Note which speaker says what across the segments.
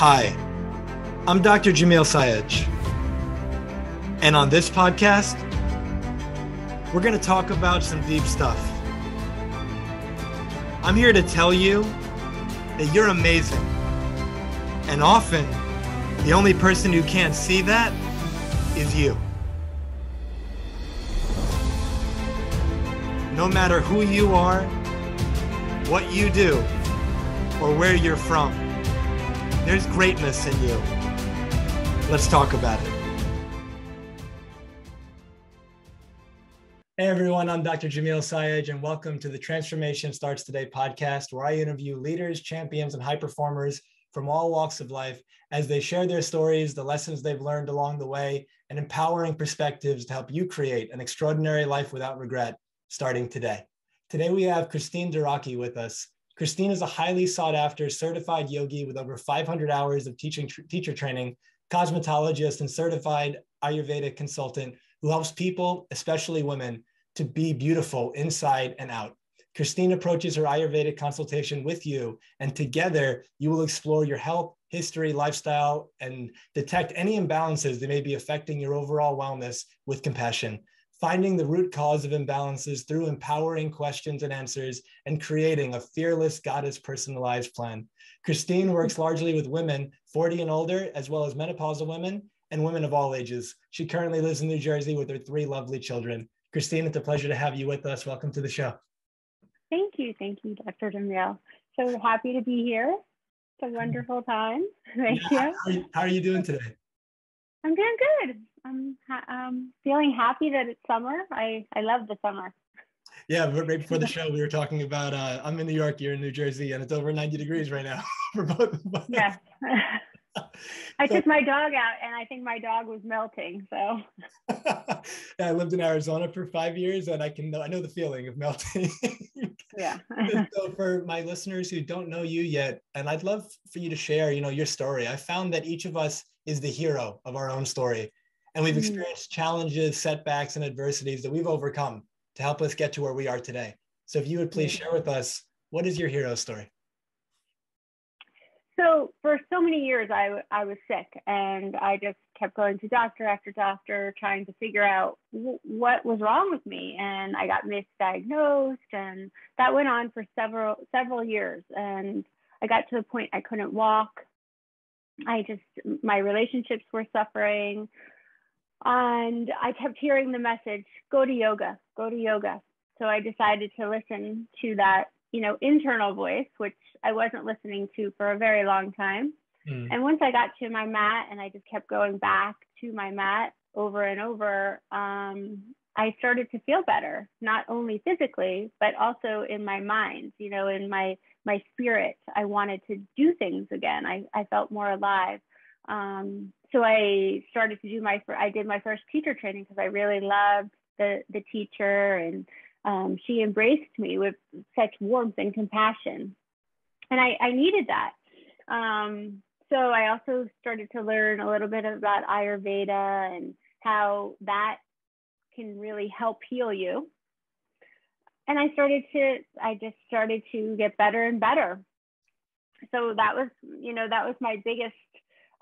Speaker 1: Hi, I'm Dr. Jamil Sayegh. And on this podcast, we're going to talk about some deep stuff. I'm here to tell you that you're amazing. And often, the only person who can't see that is you. No matter who you are, what you do, or where you're from, there's greatness in you. Let's talk about it. Hey everyone, I'm Dr. Jamil Sayegh, and welcome to the Transformation Starts Today podcast, where I interview leaders, champions, and high performers from all walks of life as they share their stories, the lessons they've learned along the way, and empowering perspectives to help you create an extraordinary life without regret starting today. Today we have Christine Dorocki with us. Christine is a highly sought after certified yogi with over 500 hours of teaching teacher training, cosmetologist, and certified Ayurvedic consultant who helps people, especially women, to be beautiful inside and out. Christine approaches her Ayurvedic consultation with you, and together you will explore your health, history, lifestyle, and detect any imbalances that may be affecting your overall wellness with compassion finding the root cause of imbalances through empowering questions and answers, and creating a fearless goddess personalized plan. Christine works largely with women 40 and older, as well as menopausal women and women of all ages. She currently lives in New Jersey with her three lovely children. Christine, it's a pleasure to have you with us. Welcome to the show.
Speaker 2: Thank you. Thank you, Dr. Danielle. So happy to be here. It's a wonderful time. Thank
Speaker 1: yeah, you. How are you. How are you doing today?
Speaker 2: I'm doing good. I'm um, feeling happy that it's summer. I, I love the summer.
Speaker 1: Yeah, right before the show, we were talking about uh, I'm in New York, you're in New Jersey, and it's over 90 degrees right now for both of us.
Speaker 2: Yeah. I took my dog out and I think my dog was melting. So
Speaker 1: yeah, I lived in Arizona for five years and I can know I know the feeling of melting.
Speaker 2: yeah.
Speaker 1: so for my listeners who don't know you yet, and I'd love for you to share, you know, your story. I found that each of us is the hero of our own story. And we've mm. experienced challenges, setbacks, and adversities that we've overcome to help us get to where we are today. So if you would please share with us, what is your hero story?
Speaker 2: So for so many years, I, I was sick and I just kept going to doctor after doctor, trying to figure out w- what was wrong with me. And I got misdiagnosed and that went on for several, several years. And I got to the point I couldn't walk. I just, my relationships were suffering. And I kept hearing the message go to yoga, go to yoga. So I decided to listen to that, you know, internal voice, which I wasn't listening to for a very long time. Mm. And once I got to my mat and I just kept going back to my mat over and over, um, I started to feel better, not only physically, but also in my mind, you know, in my my spirit. I wanted to do things again. I, I felt more alive. Um, so I started to do my, I did my first teacher training because I really loved the, the teacher and um, she embraced me with such warmth and compassion. And I, I needed that. Um, so I also started to learn a little bit about Ayurveda and how that can really help heal you. And I started to, I just started to get better and better. So that was, you know, that was my biggest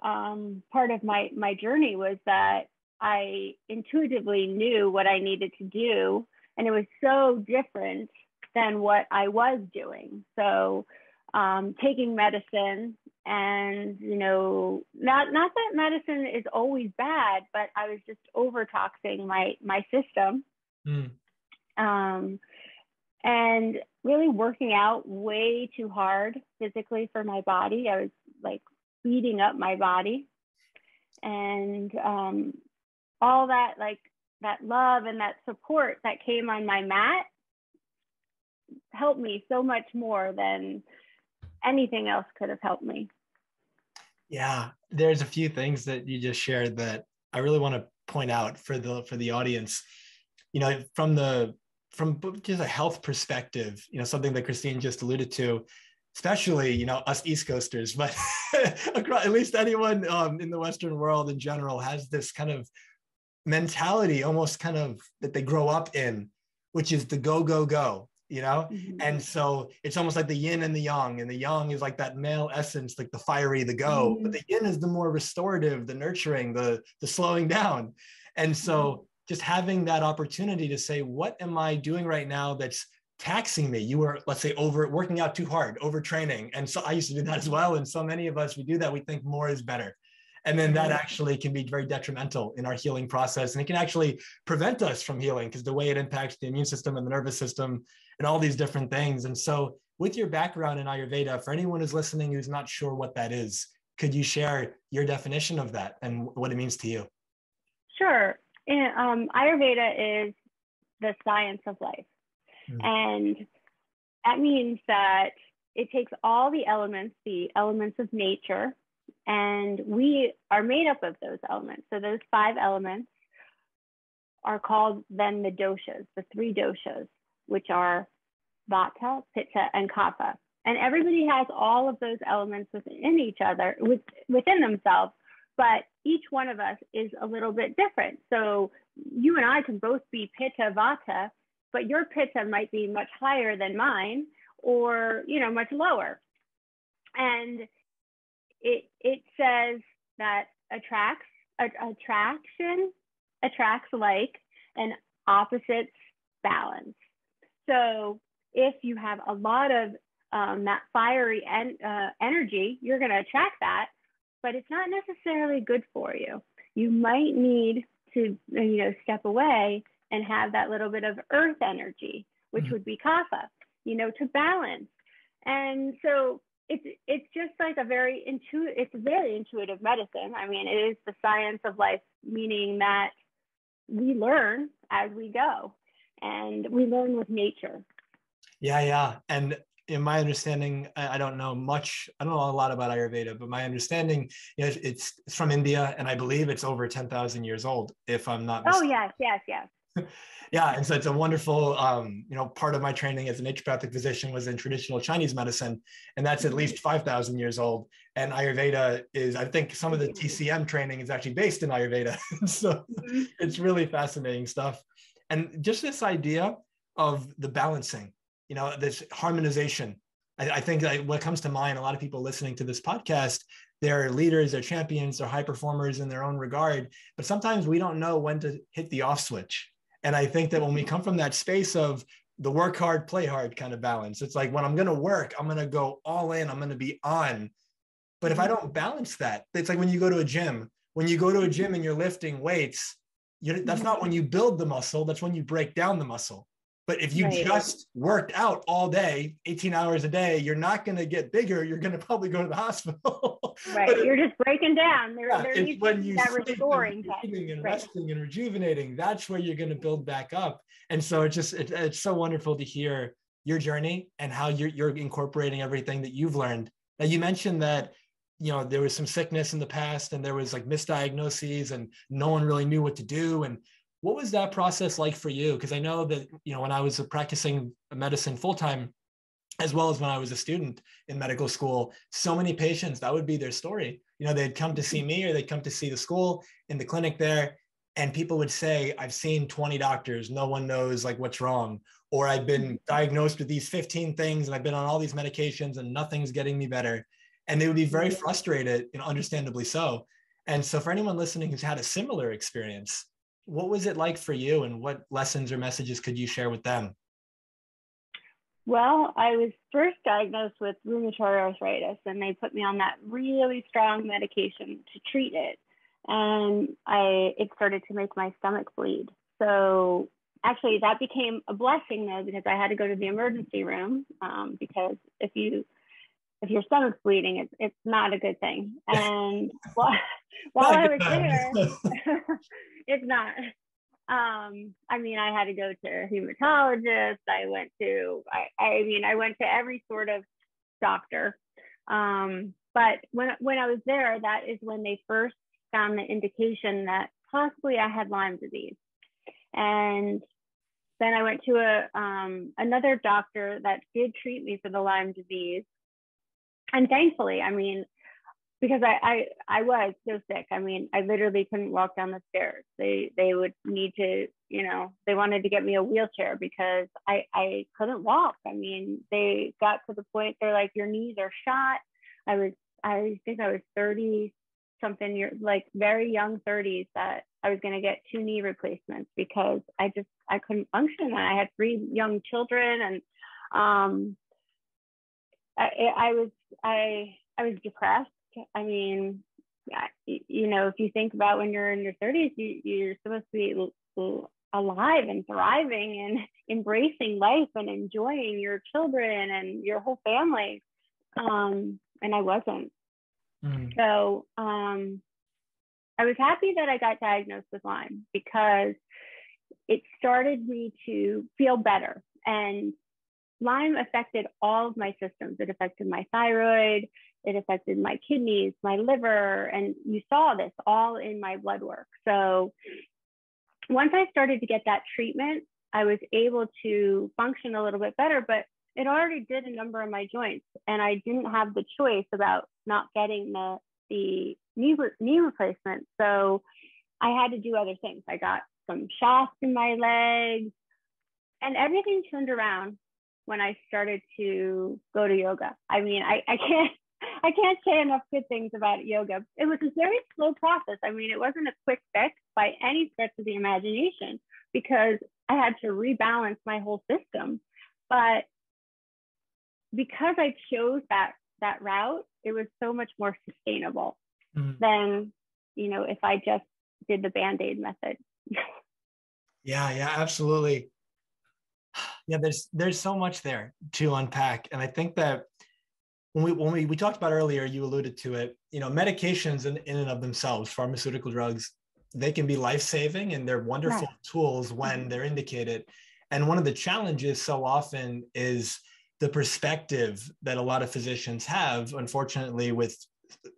Speaker 2: um, part of my my journey was that I intuitively knew what I needed to do, and it was so different than what I was doing. So um, taking medicine and you know not not that medicine is always bad but i was just overtoxing my my system mm. um, and really working out way too hard physically for my body i was like beating up my body. And um, all that like that love and that support that came on my mat helped me so much more than anything else could have helped me.
Speaker 1: Yeah there's a few things that you just shared that i really want to point out for the for the audience. You know from the from just a health perspective you know something that christine just alluded to especially you know us east coasters but at least anyone um, in the western world in general has this kind of mentality almost kind of that they grow up in which is the go go go you know mm-hmm. and so it's almost like the yin and the yang and the yang is like that male essence like the fiery the go mm-hmm. but the yin is the more restorative the nurturing the the slowing down and so mm-hmm. just having that opportunity to say what am i doing right now that's taxing me. You were let's say over working out too hard overtraining. And so i used to do that as well. And so many of us we do that we think more is better. And then that mm-hmm. actually can be very detrimental in our healing process. And it can actually prevent us from healing because the way it impacts the immune system and the nervous system and all these different things. And so with your background in ayurveda for anyone who's listening who's not sure what that is could you share your definition of that and what it means to you?
Speaker 2: Sure. Um, ayurveda is the science of life Mm. And that means that it takes all the elements, the elements of nature, and we are made up of those elements. So those five elements are called then the doshas, the three doshas, which are vata, pitta, and kapha. And everybody has all of those elements within each other, within themselves, but each one of us is a little bit different. So you and I can both be pitta, vata, but your pitta might be much higher than mine or, you know, much lower. And it, it says that attracts, attraction attracts like and opposites balance. So if you have a lot of um, that fiery en- uh, energy, you're going to attract that, but it's not necessarily good for you. You might need to, you know, step away and have that little bit of earth energy, which mm-hmm. would be kapha, you know, to balance. And so it's it's just like a very intuitive it's very intuitive medicine. I mean, it is the science of life, meaning that we learn as we go and we learn with nature.
Speaker 1: Yeah, yeah. And in my understanding, I don't know much. I don't know a lot about Ayurveda, but my understanding, know, it's, it's from India, and I believe it's over ten thousand years old. If I'm not.
Speaker 2: Mistaken. Oh yes, yes, yes
Speaker 1: yeah, and so it's a wonderful, um, you know, part of my training as a naturopathic physician was in traditional Chinese medicine, and that's at least five thousand years old. And Ayurveda is, I think, some of the TCM training is actually based in Ayurveda. so mm-hmm. it's really fascinating stuff. And just this idea of the balancing, you know, this harmonization. I, I think that what comes to mind, a lot of people listening to this podcast, they're leaders, they're champions, they're high performers in their own regard. But sometimes we don't know when to hit the off switch and I think that when we come from that space of the work hard, play hard kind of balance, it's like when I'm going to work, I'm going to go all in, I'm going to be on. But if I mm-hmm. don't balance that, it's like when you go to a gym, when you go to a gym and you're lifting weights, that's mm-hmm. not when you build the muscle, that's when you break down the muscle. But if you right. just worked out all day, 18 hours a day, you're not going to get bigger. You're going to probably go to the hospital.
Speaker 2: right. you're just breaking down. There, yeah, there it's when you that restoring
Speaker 1: and, and right. resting and rejuvenating. That's where you're going to build back up. And so it's just, it, it's so wonderful to hear your journey and how you're, you're incorporating everything that you've learned. Now you mentioned that you know there was some sickness in the past and there was like misdiagnoses and no one really knew what to do and what was that process like for you? Because I know that, you know, when I was practicing medicine full time, as well as when I was a student in medical school, so many patients, that would be their story. You know, they'd come to see me or they'd come to see the school in the clinic there. And people would say, I've seen 20 doctors, no one knows like what's wrong. Or I've been mm-hmm. diagnosed with these 15 things and I've been on all these medications and nothing's getting me better. And they would be very mm-hmm. frustrated, you know, understandably so. And so for anyone listening who's had a similar experience, what was it like for you and what lessons or messages could you share with them?
Speaker 2: Well, I was first diagnosed with rheumatoid arthritis and they put me on that really strong medication to treat it. And I it started to make my stomach bleed. So actually that became a blessing though because I had to go to the emergency room um, because if you if your stomach's bleeding, it's it's not a good thing. And while, while I was there, it's not. Um, I mean, I had to go to a hematologist. I went to, I, I mean, I went to every sort of doctor. Um, but when when I was there, that is when they first found the indication that possibly I had Lyme disease. And then I went to a um, another doctor that did treat me for the Lyme disease. And thankfully, I mean, because I, I I was so sick. I mean, I literally couldn't walk down the stairs. They they would need to, you know, they wanted to get me a wheelchair because I I couldn't walk. I mean, they got to the point they're like, your knees are shot. I was I think I was 30 something years like very young 30s that I was going to get two knee replacements because I just I couldn't function. And I had three young children and um I, I was I I was depressed I mean, you know, if you think about when you're in your 30s, you, you're supposed to be alive and thriving and embracing life and enjoying your children and your whole family. Um, and I wasn't. Mm. So um, I was happy that I got diagnosed with Lyme because it started me to feel better. And Lyme affected all of my systems. It affected my thyroid, it affected my kidneys, my liver, and you saw this all in my blood work. So once I started to get that treatment, I was able to function a little bit better, but it already did a number of my joints, and I didn't have the choice about not getting the the knee, knee replacement. So I had to do other things. I got some shots in my legs, and everything turned around when I started to go to yoga. I mean, I, I can't I can't say enough good things about yoga. It was a very slow process. I mean, it wasn't a quick fix by any stretch of the imagination because I had to rebalance my whole system. But because I chose that that route, it was so much more sustainable mm. than, you know, if I just did the band-aid method.
Speaker 1: yeah, yeah, absolutely. Yeah, there's there's so much there to unpack. And I think that when we when we, we talked about earlier, you alluded to it. You know, medications in, in and of themselves, pharmaceutical drugs, they can be life saving and they're wonderful right. tools when mm-hmm. they're indicated. And one of the challenges so often is the perspective that a lot of physicians have, unfortunately, with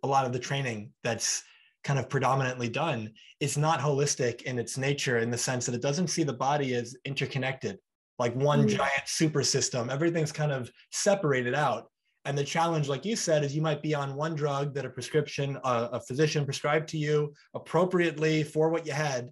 Speaker 1: a lot of the training that's kind of predominantly done, is not holistic in its nature in the sense that it doesn't see the body as interconnected, like one mm. giant super system. Everything's kind of separated out. And the challenge, like you said, is you might be on one drug that a prescription, uh, a physician prescribed to you appropriately for what you had,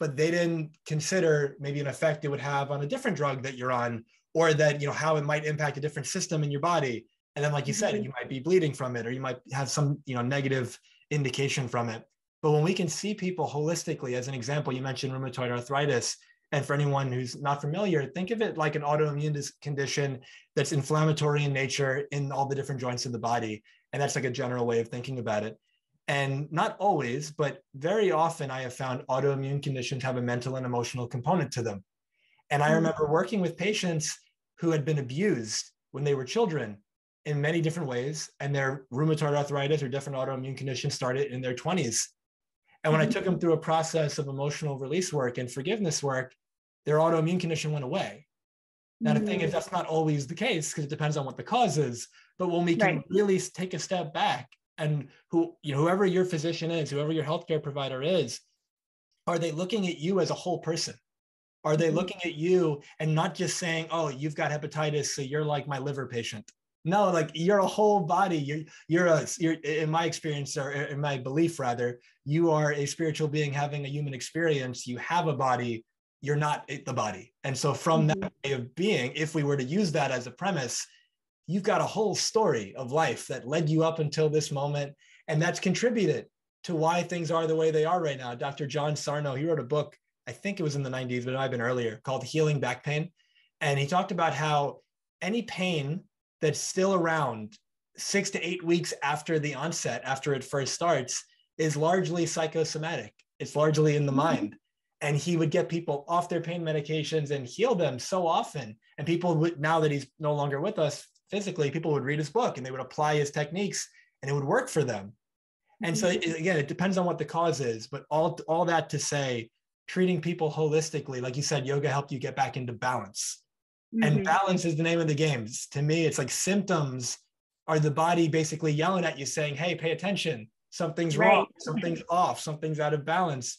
Speaker 1: but they didn't consider maybe an effect it would have on a different drug that you're on, or that you know how it might impact a different system in your body. And then, like you said, mm-hmm. you might be bleeding from it, or you might have some you know negative indication from it. But when we can see people holistically, as an example, you mentioned rheumatoid arthritis, and for anyone who's not familiar, think of it like an autoimmune condition that's inflammatory in nature in all the different joints of the body. And that's like a general way of thinking about it. And not always, but very often I have found autoimmune conditions have a mental and emotional component to them. And I hmm. remember working with patients who had been abused when they were children in many different ways, and their rheumatoid arthritis or different autoimmune conditions started in their 20s. And when I took them through a process of emotional release work and forgiveness work, their autoimmune condition went away. Now, the thing is, mm. that's not always the case because it depends on what the cause is. But when we can right. really take a step back and who, you know, whoever your physician is, whoever your healthcare provider is, are they looking at you as a whole person? Are they mm-hmm. looking at you and not just saying, oh, you've got hepatitis, so you're like my liver patient? No, like you're a whole body. You're you're a you're in my experience or in my belief rather, you are a spiritual being having a human experience. You have a body. You're not the body. And so from mm-hmm. that way of being, if we were to use that as a premise, you've got a whole story of life that led you up until this moment, and that's contributed to why things are the way they are right now. Dr. John Sarno, he wrote a book, I think it was in the 90s, but it might have been earlier, called Healing Back Pain. And he talked about how any pain that's still around six to eight weeks after the onset, after it first starts, is largely psychosomatic. It's largely in the mm-hmm. mind. And he would get people off their pain medications and heal them so often. And people would, now that he's no longer with us physically, people would read his book and they would apply his techniques and it would work for them. And so mm-hmm. again, it depends on what the cause is, but all, all that to say, treating people holistically, like you said, yoga helped you get back into balance. Mm-hmm. And balance is the name of the game. To me, it's like symptoms are the body basically yelling at you saying, hey, pay attention. Something's right. wrong, something's off, something's out of balance.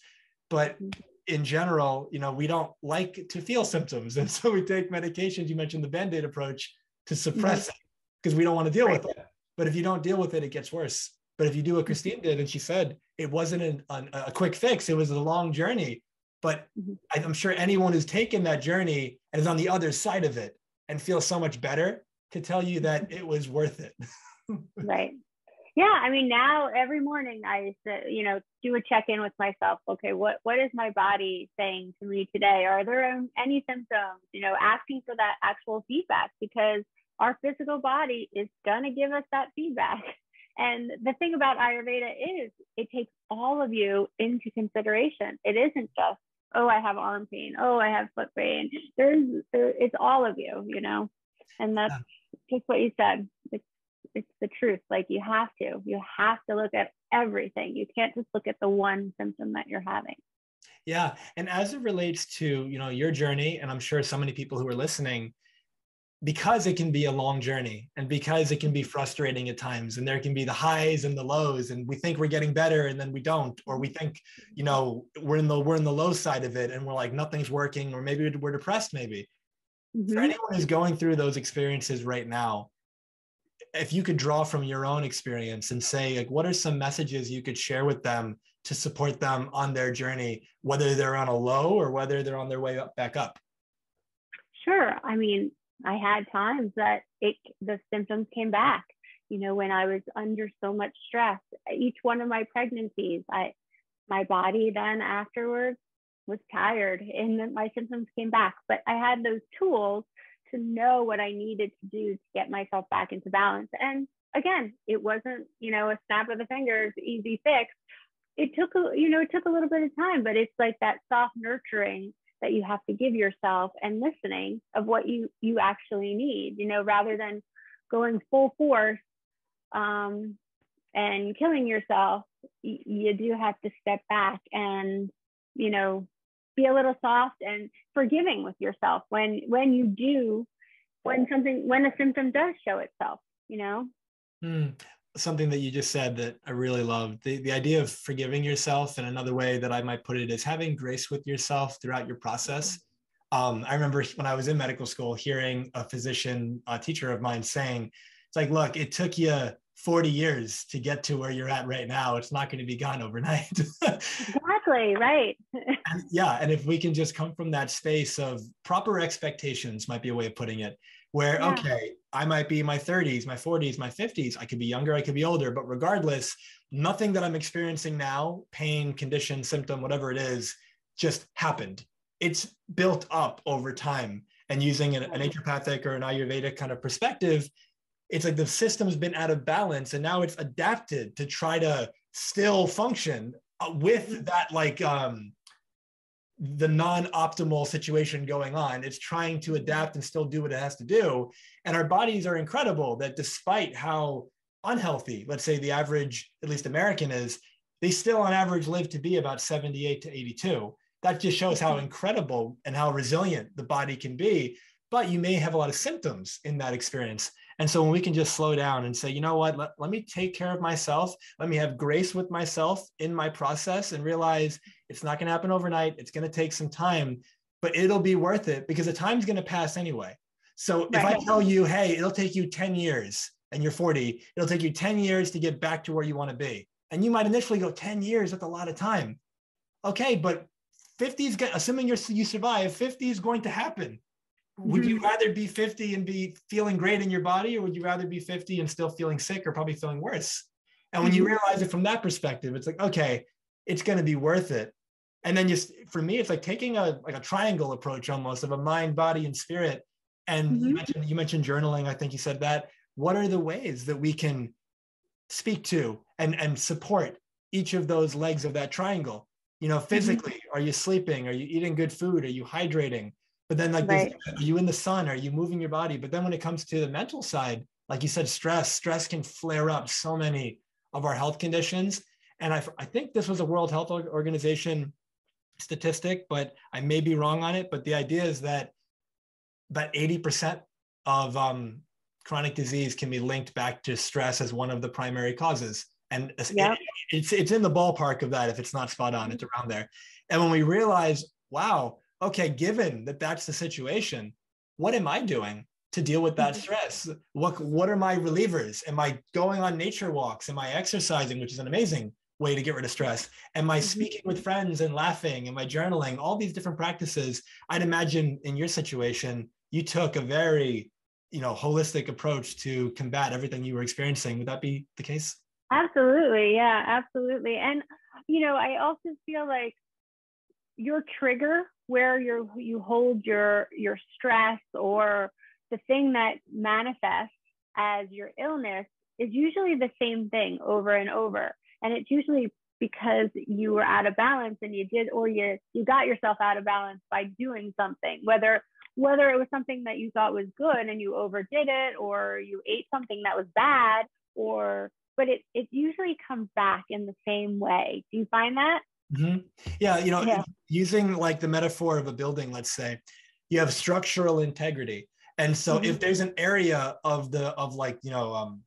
Speaker 1: But mm-hmm. in general, you know, we don't like to feel symptoms. And so we take medications. You mentioned the band-aid approach to suppress mm-hmm. it because we don't want to deal right. with it. But if you don't deal with it, it gets worse. But if you do what Christine did, and she said it wasn't an, an, a quick fix, it was a long journey. But mm-hmm. I'm sure anyone who's taken that journey and is on the other side of it and feels so much better to tell you that it was worth it.
Speaker 2: right. Yeah. I mean, now every morning I, you know, do a check in with myself. Okay, what what is my body saying to me today? Are there any symptoms? You know, asking for that actual feedback because our physical body is gonna give us that feedback. And the thing about Ayurveda is it takes all of you into consideration. It isn't just, oh, I have arm pain, oh, I have foot pain. There's there, it's all of you, you know. And that's just what you said. It's it's the truth. Like you have to. You have to look at everything. You can't just look at the one symptom that you're having.
Speaker 1: Yeah, and as it relates to, you know, your journey and I'm sure so many people who are listening because it can be a long journey and because it can be frustrating at times and there can be the highs and the lows and we think we're getting better and then we don't or we think you know we're in the we're in the low side of it and we're like nothing's working or maybe we're depressed maybe. Mm-hmm. for anyone who's going through those experiences right now if you could draw from your own experience and say like what are some messages you could share with them to support them on their journey whether they're on a low or whether they're on their way up back up?
Speaker 2: Sure. I mean I had times that it the symptoms came back. You know, when I was under so much stress, each one of my pregnancies, I my body then afterwards was tired and my symptoms came back. But I had those tools to know what I needed to do to get myself back into balance. And again, it wasn't, you know, a snap of the fingers, easy fix. It took a, you know, it took a little bit of time, but it's like that soft nurturing that you have to give yourself and listening of what you you actually need you know rather than going full force um, and killing yourself y- you do have to step back and you know be a little soft and forgiving with yourself when when you do when something when a symptom does show itself you know?
Speaker 1: Mm something that you just said that I really loved the, the idea of forgiving yourself. And another way that I might put it is having grace with yourself throughout your process. Um, I remember when I was in medical school hearing a physician, a teacher of mine saying, it's like, look, it took you 40 years to get to where you're at right now. It's not going to be gone overnight.
Speaker 2: exactly, right.
Speaker 1: and yeah. And if we can just come from that space of proper expectations, might be a way of putting it, where, yeah. okay, I might be in my 30s, my 40s, my 50s. I could be younger, I could be older, but regardless, nothing that I'm experiencing now, pain, condition, symptom, whatever it is, just happened. It's built up over time. And using an, a naturopathic or an Ayurvedic kind of perspective, it's like the system's been out of balance and now it's adapted to try to still function uh, with mm-hmm. that like um the non-optimal situation going on. It's trying to adapt and still do what it has to do. And our bodies are incredible that despite how unhealthy let's say the average at least american is they still on average live to be about 78 to 82 that just shows how incredible and how resilient the body can be. But you may have a lot of symptoms in that experience. And so when we can just slow down and say, you know what, let, let me take care of myself, let me have grace with myself in my process and realize it's not going to happen overnight. It's going to take some time, but it'll be worth it because the time's going to pass anyway. So right. if I tell you, hey, it'll take you 10 years and you're 40, it'll take you 10 years to get back to where you want to be. And you might initially go 10 years, that's a lot of time. Okay, but 50 is assuming you're, you survive, 50 is going to happen would you mm-hmm. rather be 50 and be feeling great in your body or would you rather be 50 and still feeling sick or probably feeling worse and when you mm-hmm. realize it from that perspective it's like okay it's going to be worth it and then just for me it's like taking a like a triangle approach almost of a mind body and spirit and mm-hmm. you mentioned you mentioned journaling i think you said that what are the ways that we can speak to and and support each of those legs of that triangle you know mm-hmm. physically mm-hmm. are you sleeping are you eating good food are you hydrating but then, like, right. are you in the sun? Are you moving your body? But then, when it comes to the mental side, like you said, stress, stress can flare up so many of our health conditions. And I, I think this was a World Health Organization statistic, but I may be wrong on it. But the idea is that about 80% of um, chronic disease can be linked back to stress as one of the primary causes. And yep. it, it's, it's in the ballpark of that if it's not spot on, it's around there. And when we realize, wow, okay, given that that's the situation, what am I doing to deal with that mm-hmm. stress. What what are my relievers? Am I going on nature walks? Am I exercising, which is an amazing way to get rid of stress? And my mm-hmm. speaking with friends and laughing? and my journaling? All these different practices. I'd imagine in your situation, you took a very you know holistic approach to combat everything you were experiencing. Would that be the case?
Speaker 2: Absolutely, yeah, absolutely. And you know, I also feel like your trigger where you you hold your your stress or the thing that manifests as your illness is usually the same thing over and over and it's usually because you were out of balance and you did or you you got yourself out of balance by doing something whether whether it was something that you thought was good and you overdid it or you ate something that was bad or but it it usually comes back in the same way do you find that
Speaker 1: mm-hmm. yeah you know yeah. using like the metaphor of a building let's say you have structural integrity and so mm-hmm. if there's an area of the of like you know um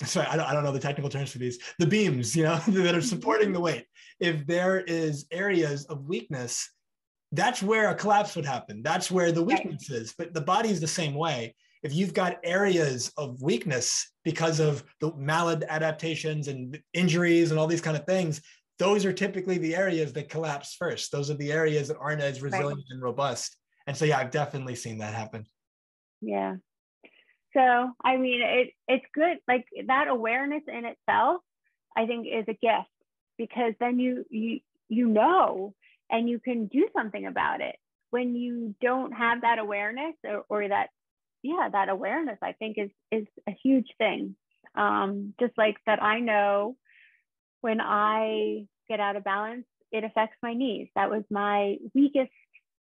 Speaker 1: sorry I don't, I don't know the technical terms for these. The beams you know that are supporting the weight. If there is areas of weakness that's where a collapse would happen. That's where the weakness right. is. But the body is the same way. If you've got areas of weakness because of the maladaptations and injuries and all these kind of things those are typically the areas that collapse first. Those are the areas that aren't as resilient right. and robust. And so yeah i've definitely seen that happen.
Speaker 2: Yeah so i mean it it's good like that awareness in itself i think is a gift because then you you you know and you can do something about it. When you don't have that awareness or, or that yeah that awareness i think is is a huge thing. Um just like that i know when i get out of balance it affects my knees. That was my weakest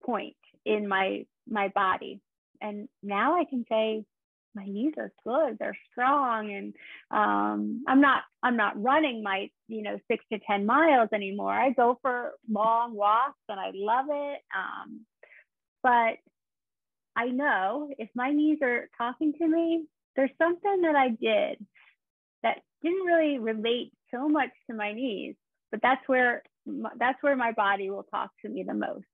Speaker 2: point in my my body. And now I can say my knees are good they're strong and um, i'm not i'm not running my you know six to ten miles anymore. I go for long walks and i love it um, but i know if my knees are talking to me there's something that i did that didn't really relate so much to my knees but that's where that's where my body will talk to me the most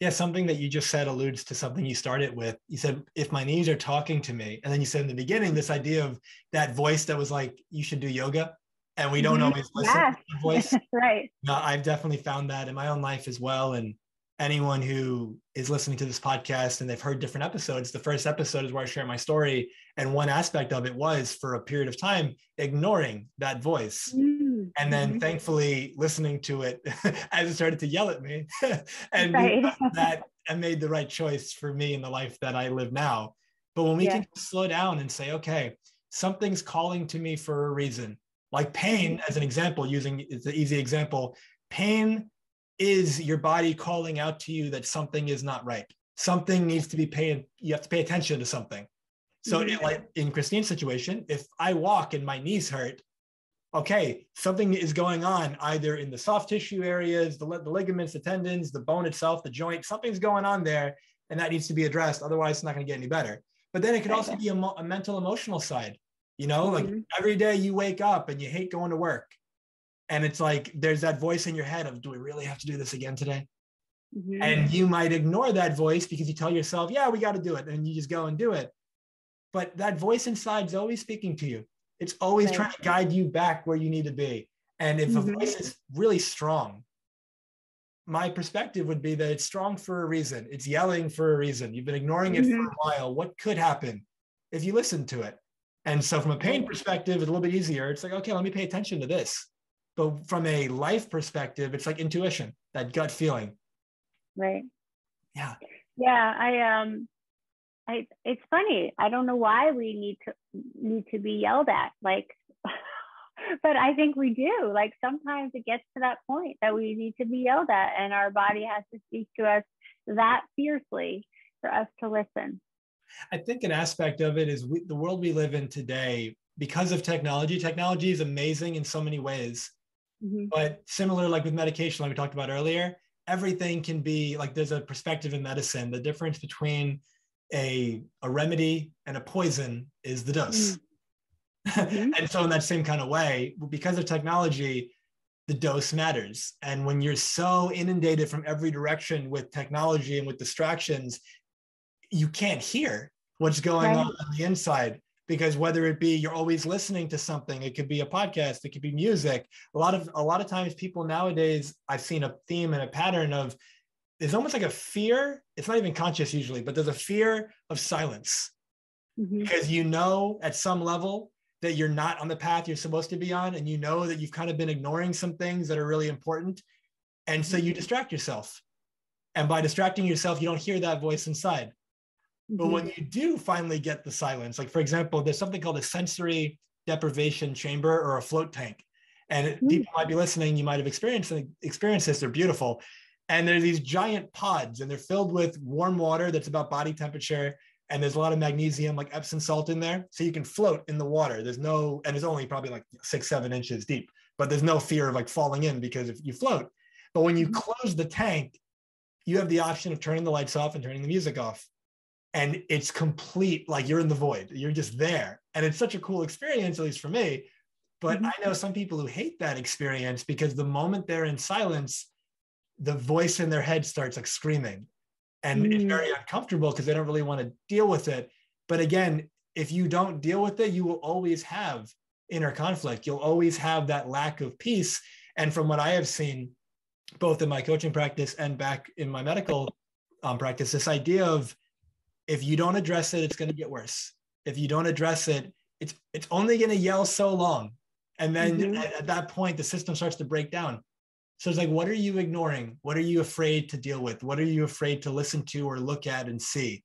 Speaker 1: yeah, something that you just said alludes to something you started with. You said, if my knees are talking to me. And then you said in the beginning, this idea of that voice that was like, you should do yoga. And we don't mm-hmm. always listen yeah. to the voice.
Speaker 2: right.
Speaker 1: No, I've definitely found that in my own life as well. And anyone who is listening to this podcast and they've heard different episodes, the first episode is where I share my story. And one aspect of it was for a period of time ignoring that voice. Mm and then mm-hmm. thankfully listening to it as it started to yell at me and right. that I made the right choice for me in the life that I live now. But when we yeah. can slow down and say, okay, something's calling to me for a reason, like pain, as an example, using it's an easy example, pain is your body calling out to you that something is not right. Something needs to be paying, you have to pay attention to something. So, mm-hmm. like in Christine's situation, if I walk and my knees hurt, okay, something is going on either in the soft tissue areas, the, the ligaments, the tendons, the bone itself, the joint, something's going on there and that needs to be addressed. Otherwise, it's not going to get any better. But then it could also be a, a mental, emotional side. You know, mm-hmm. like every day you wake up and you hate going to work. And it's like there's that voice in your head of, do we really have to do this again today? Mm-hmm. And you might ignore that voice because you tell yourself, yeah, we got to do it. And you just go and do it. But that voice inside is always speaking to you. It's always right. trying to guide you back where you need to be. And if mm-hmm. a voice is really strong, my perspective would be that it's strong for a reason. It's yelling for a reason. You've been ignoring it mm-hmm. for a while. What could happen if you listen to it? And so, from a pain perspective, it's a little bit easier. It's like, okay, let me pay attention to this. But from a life perspective, it's like intuition, that gut feeling.
Speaker 2: Right.
Speaker 1: Yeah.
Speaker 2: Yeah. I um I, it's funny. I don't know why we need to need to be yelled at. Like, but I think we do. Like sometimes it gets to that point that we need to be yelled at, and our body has to speak to us that fiercely for us to listen.
Speaker 1: I think an aspect of it is we, the world we live in today, because of technology. Technology is amazing in so many ways, mm-hmm. but similar, like with medication, like we talked about earlier, everything can be like there's a perspective in medicine. The difference between a, a remedy and a poison is the dose. Mm-hmm. and so, in that same kind of way, because of technology, the dose matters. And when you're so inundated from every direction with technology and with distractions, you can't hear what's going right. on on the inside because whether it be you're always listening to something it could be a podcast it could be music a lot of a lot of times people nowadays i've seen a theme and a pattern of there's almost like a fear it's not even conscious usually but there's a fear of silence mm-hmm. because you know at some level that you're not on the path you're supposed to be on and you know that you've kind of been ignoring some things that are really important and so you mm-hmm. distract yourself and by distracting yourself you don't hear that voice inside but mm-hmm. when you do finally get the silence, like for example, there's something called a sensory deprivation chamber or a float tank. And mm-hmm. people might be listening, you might have experienced, experienced this, they're beautiful. And there's these giant pods and they're filled with warm water that's about body temperature. And there's a lot of magnesium, like Epsom salt in there. So you can float in the water. There's no, and it's only probably like six, seven inches deep, but there's no fear of like falling in because if you float. But when you mm-hmm. close the tank, you have the option of turning the lights off and turning the music off and it's complete like you're in the void you're just there and it's such a cool experience at least for me but mm-hmm. i know some people who hate that experience because the moment they're in silence the voice in their head starts like screaming and mm. it's very uncomfortable because they don't really want to deal with it but again if you don't deal with it you will always have inner conflict you'll always have that lack of peace and from what i have seen both in my coaching practice and back in my medical um, practice this idea of if you don't address it, it's going to get worse. If you don't address it, it's it's only going to yell so long, and then mm-hmm. at, at that point, the system starts to break down. So it's like, what are you ignoring? What are you afraid to deal with? What are you afraid to listen to or look at and see?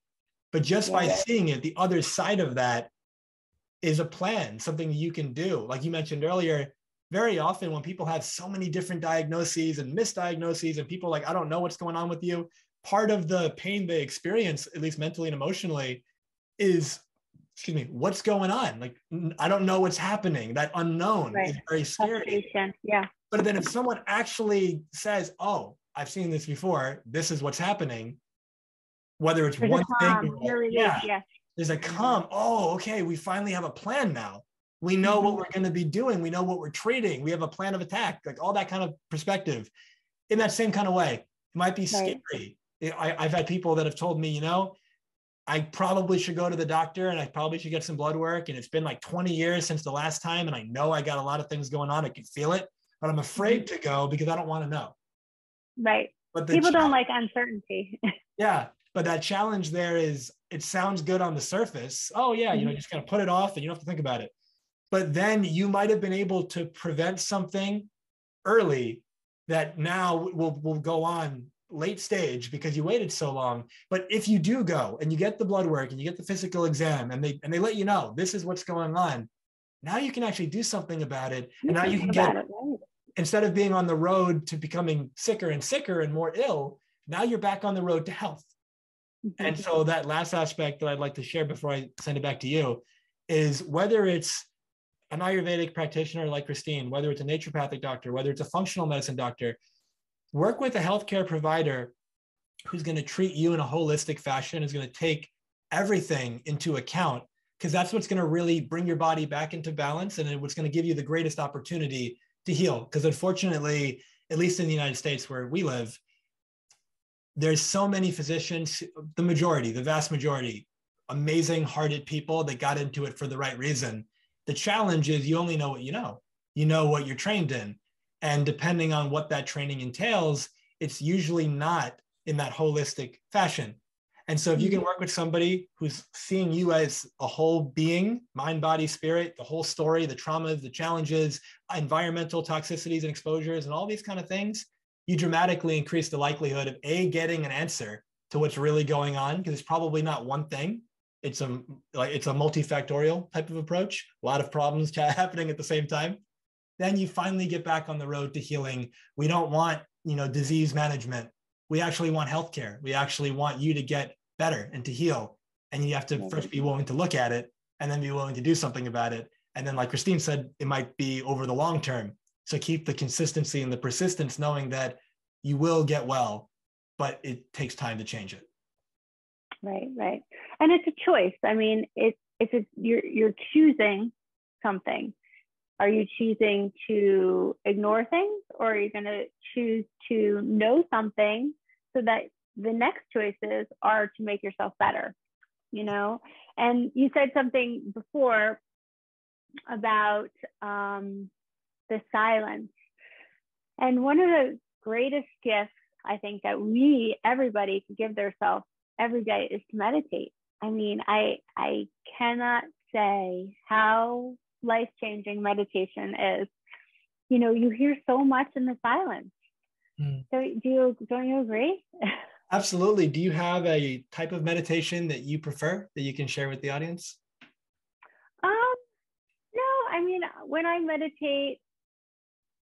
Speaker 1: But just yeah. by seeing it, the other side of that is a plan, something you can do. Like you mentioned earlier, very often when people have so many different diagnoses and misdiagnoses, and people like, I don't know what's going on with you, part of the pain they experience, at least mentally and emotionally, is excuse me, what's going on? Like I don't know what's happening. That unknown right. is very scary.
Speaker 2: Yeah.
Speaker 1: But then if someone actually says, "Oh, I've seen this before. This is what's happening," whether it's there's one thing, or, yeah, yes. there's a calm. Oh, okay, we finally have a plan now. We know mm-hmm. what we're going to be doing. We know what we're treating. We have a plan of attack. Like all that kind of perspective. In that same kind of way, it might be right. scary. I, I've had people that have told me, you know, I probably should go to the doctor and I probably should get some blood work. And it's been like 20 years since the last time. And I know I got a lot of things going on. I can feel it, but I'm afraid to go because I don't want to know.
Speaker 2: Right. But people don't like uncertainty.
Speaker 1: yeah. But that challenge there is it sounds good on the surface. Oh, yeah. You know, mm-hmm. just kind of put it off and you don't have to think about it. But then you might have been able to prevent something early that now will, will go on late stage because you waited so long but if you do go and you get the blood work and you get the physical exam and they and they let you know this is what's going on now you can actually do something about it and now you can get it, right? Instead of being on the road to becoming sicker and sicker and more ill now you're back on the road to health. And so that last aspect that i'd like to share before i send it back to you is whether it's an ayurvedic practitioner like christine whether it's a naturopathic doctor whether it's a functional medicine doctor work with a healthcare provider who's going to treat you in a holistic fashion, is going to take everything into account, because that's what's going to really bring your body back into balance and what's going to give you the greatest opportunity to heal. Because unfortunately, at least in the United States where we live, there's so many physicians, the majority, the vast majority, amazing hearted people that got into it for the right reason. The challenge is you only know what you know. You know what you're trained in. And depending on what that training entails, it's usually not in that holistic fashion. And so, if you can mm-hmm. work with somebody who's seeing you as a whole being, mind, body, spirit, the whole story, the traumas, the challenges, environmental toxicities and exposures, and all these kind of things, you dramatically increase the likelihood of A, getting an answer to what's really going on, because it's probably not one thing. It's a like it's a multifactorial type of approach. A lot of problems happening at the same time then you finally get back on the road to healing. We don't want, you know, disease management. We actually want healthcare. We actually want you to get better and to heal. And you have to first be willing to look at it and then be willing to do something about it. And then, like Christine said, it might be over the long term. So keep the consistency and the persistence, knowing that you will get well, but it takes time to change it.
Speaker 2: Right, right. And it's a choice. I mean, it's it's a, you're you're choosing something. Are you choosing to ignore things or are you going to choose to know something so that the next choices are to make yourself better? you know? And you said something before about um, the silence. And one of the greatest gifts I think that we, everybody, can give themselves every day is to meditate. I mean, I I cannot say how life changing meditation is. You know, you hear so much in the silence. Mm. So do you don't you agree?
Speaker 1: Absolutely. Do you have a type of meditation that you prefer that you can share with the audience?
Speaker 2: Um, no, I mean, when I meditate,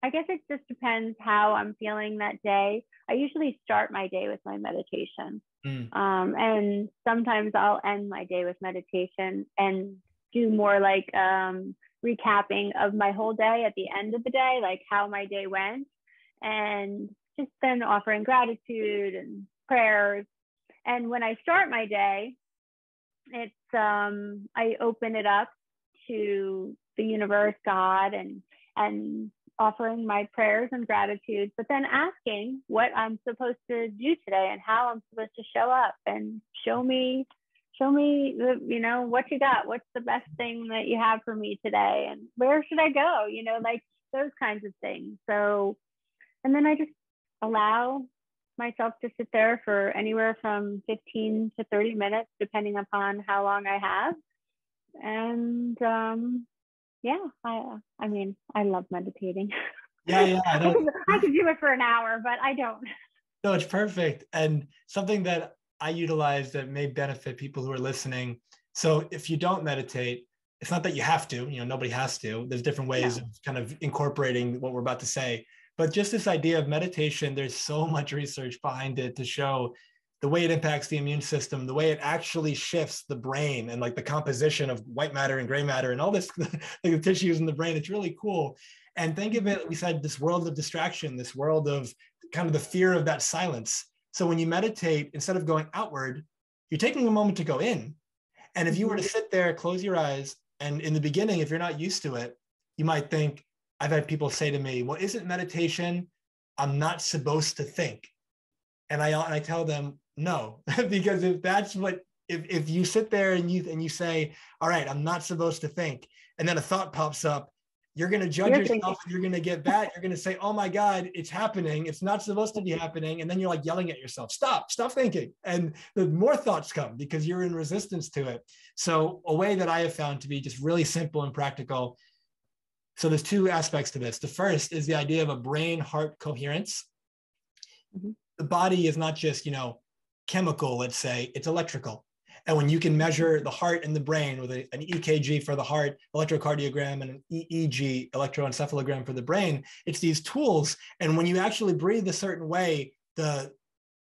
Speaker 2: I guess it just depends how I'm feeling that day. I usually start my day with my meditation. Mm. Um, and sometimes I'll end my day with meditation and do more like um, recapping of my whole day at the end of the day, like how my day went, and just then offering gratitude and prayers. And when I start my day, it's um, I open it up to the universe, God, and and offering my prayers and gratitude, but then asking what I'm supposed to do today and how I'm supposed to show up and show me, show me the, you know, what you got, what's the best thing that you have for me today, and where should I go, you know, like those kinds of things. So, and then I just allow myself to sit there for anywhere from 15 to 30 minutes, depending upon how long I have. And um, yeah, I I mean, I love meditating.
Speaker 1: Yeah, yeah. I,
Speaker 2: could, I could do it for an hour, but I don't.
Speaker 1: No, it's perfect. And something that I utilize that may benefit people who are listening. So if you don't meditate, it's not that you have to, you know, nobody has to. There's different ways of kind of incorporating what we're about to say. But just this idea of meditation, there's so much research behind it to show the way it impacts the immune system, the way it actually shifts the brain and like the composition of white matter and gray matter and all this like the tissues in the brain. It's really cool. And think of it, we said this world of distraction, this world of kind of the fear of that silence. So when you meditate, instead of going outward, you're taking a moment to go in. And if you were to mm-hmm. sit there, close your eyes, and in the beginning, if you're not used to it, you might think, I've had people say to me, well, isn't meditation, I'm not supposed to think. And I, and I tell them, no, because if that's what if, if you sit there and you and you say, all right, I'm not supposed to think, and then a thought pops up, you're going to judge you're yourself you're going to get bad you're going to say oh my god it's happening. It's not supposed to be happening. And then you're like yelling at yourself stop stop thinking. And the more thoughts come because you're in resistance to it. So a way that i have found to be just really simple and practical so there's two aspects to this the first is the idea of a brain heart coherence mm-hmm. the body is not just you know chemical, let's say, it's electrical. And when you can measure the heart and the brain with a, an EKG for the heart, electrocardiogram, and an EEG, electroencephalogram for the brain, it's these tools. And when you actually breathe a certain way, the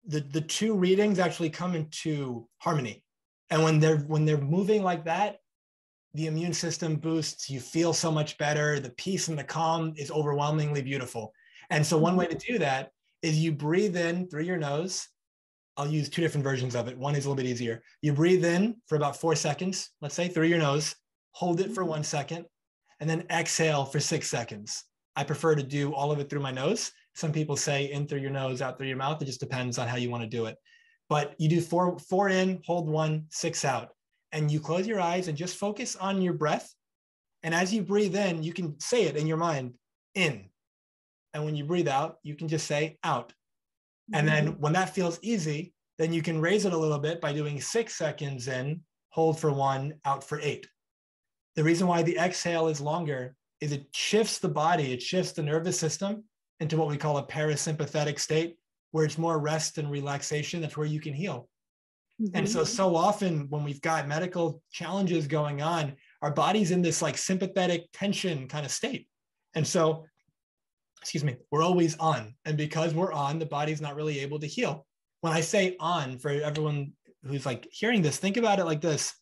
Speaker 1: the, the two readings actually come into harmony. And when they're when they're moving like that, the immune system boosts, you feel so much better. The peace and the calm is overwhelmingly beautiful. And so one way to do that is you breathe in through your nose I'll use two different versions of it. One is a little bit easier. You breathe in for about four seconds, let's say through your nose, hold it for mm-hmm. one second, and then exhale for six seconds. I prefer to do all of it through my nose. Some people say in through your nose, out through your mouth. It just depends on how you want to do it. But you do four, four in, hold one, six out. And you close your eyes and just focus on your breath. And as you breathe in, you can say it in your mind, in. And when you breathe out, you can just say out. And then mm-hmm. when that feels easy, then you can raise it a little bit by doing six seconds in, hold for one, out for eight. The reason why the exhale is longer is it shifts the body, it shifts the nervous system into what we call a parasympathetic state, where it's more rest and relaxation. That's where you can heal. Mm-hmm. And so, mm-hmm. so often when we've got medical challenges going on, our body's in this like sympathetic tension kind of state. And so excuse me, we're always on. And because we're on, the body's not really able to heal. When I say on, for everyone who's like hearing this, think about it like this.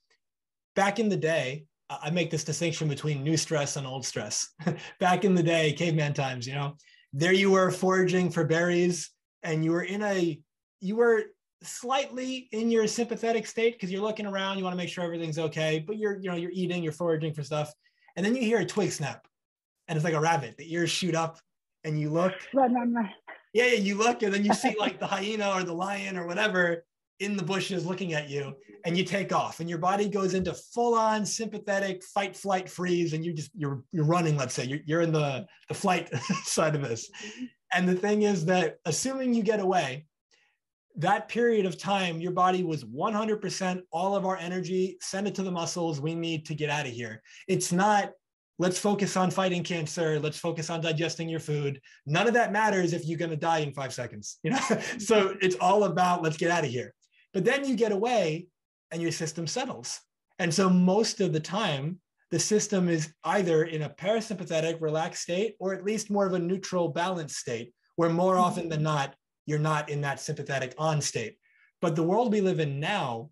Speaker 1: Back in the day, I make this distinction between new stress and old stress. Back in the day, caveman times, you know, there you were foraging for berries and you were in a, you were slightly in your sympathetic state because you're looking around, you want to make sure everything's okay, but you're, you know, you're eating, you're foraging for stuff. And then you hear a twig snap and it's like a rabbit. The ears shoot up and you look. Run, run, run. Yeah, yeah, you look and then you see like the hyena or the lion or whatever in the bushes looking at you and you take off and your body goes into full on sympathetic fight flight freeze and you just you're you're running let's say you're, you're in the the flight side of this mm-hmm. and the thing is that assuming you get away that period of time your body was 100% all of our energy send it to the muscles we need to get out of here it's not let's focus on fighting cancer let's focus on digesting your food none of that matters if you're going to die in five seconds you know so it's all about let's get out of here but then you get away and your system settles. And so most of the time, the system is either in a parasympathetic, relaxed state, or at least more of a neutral, balanced state, where more mm-hmm. often than not, you're not in that sympathetic on state. But the world we live in now,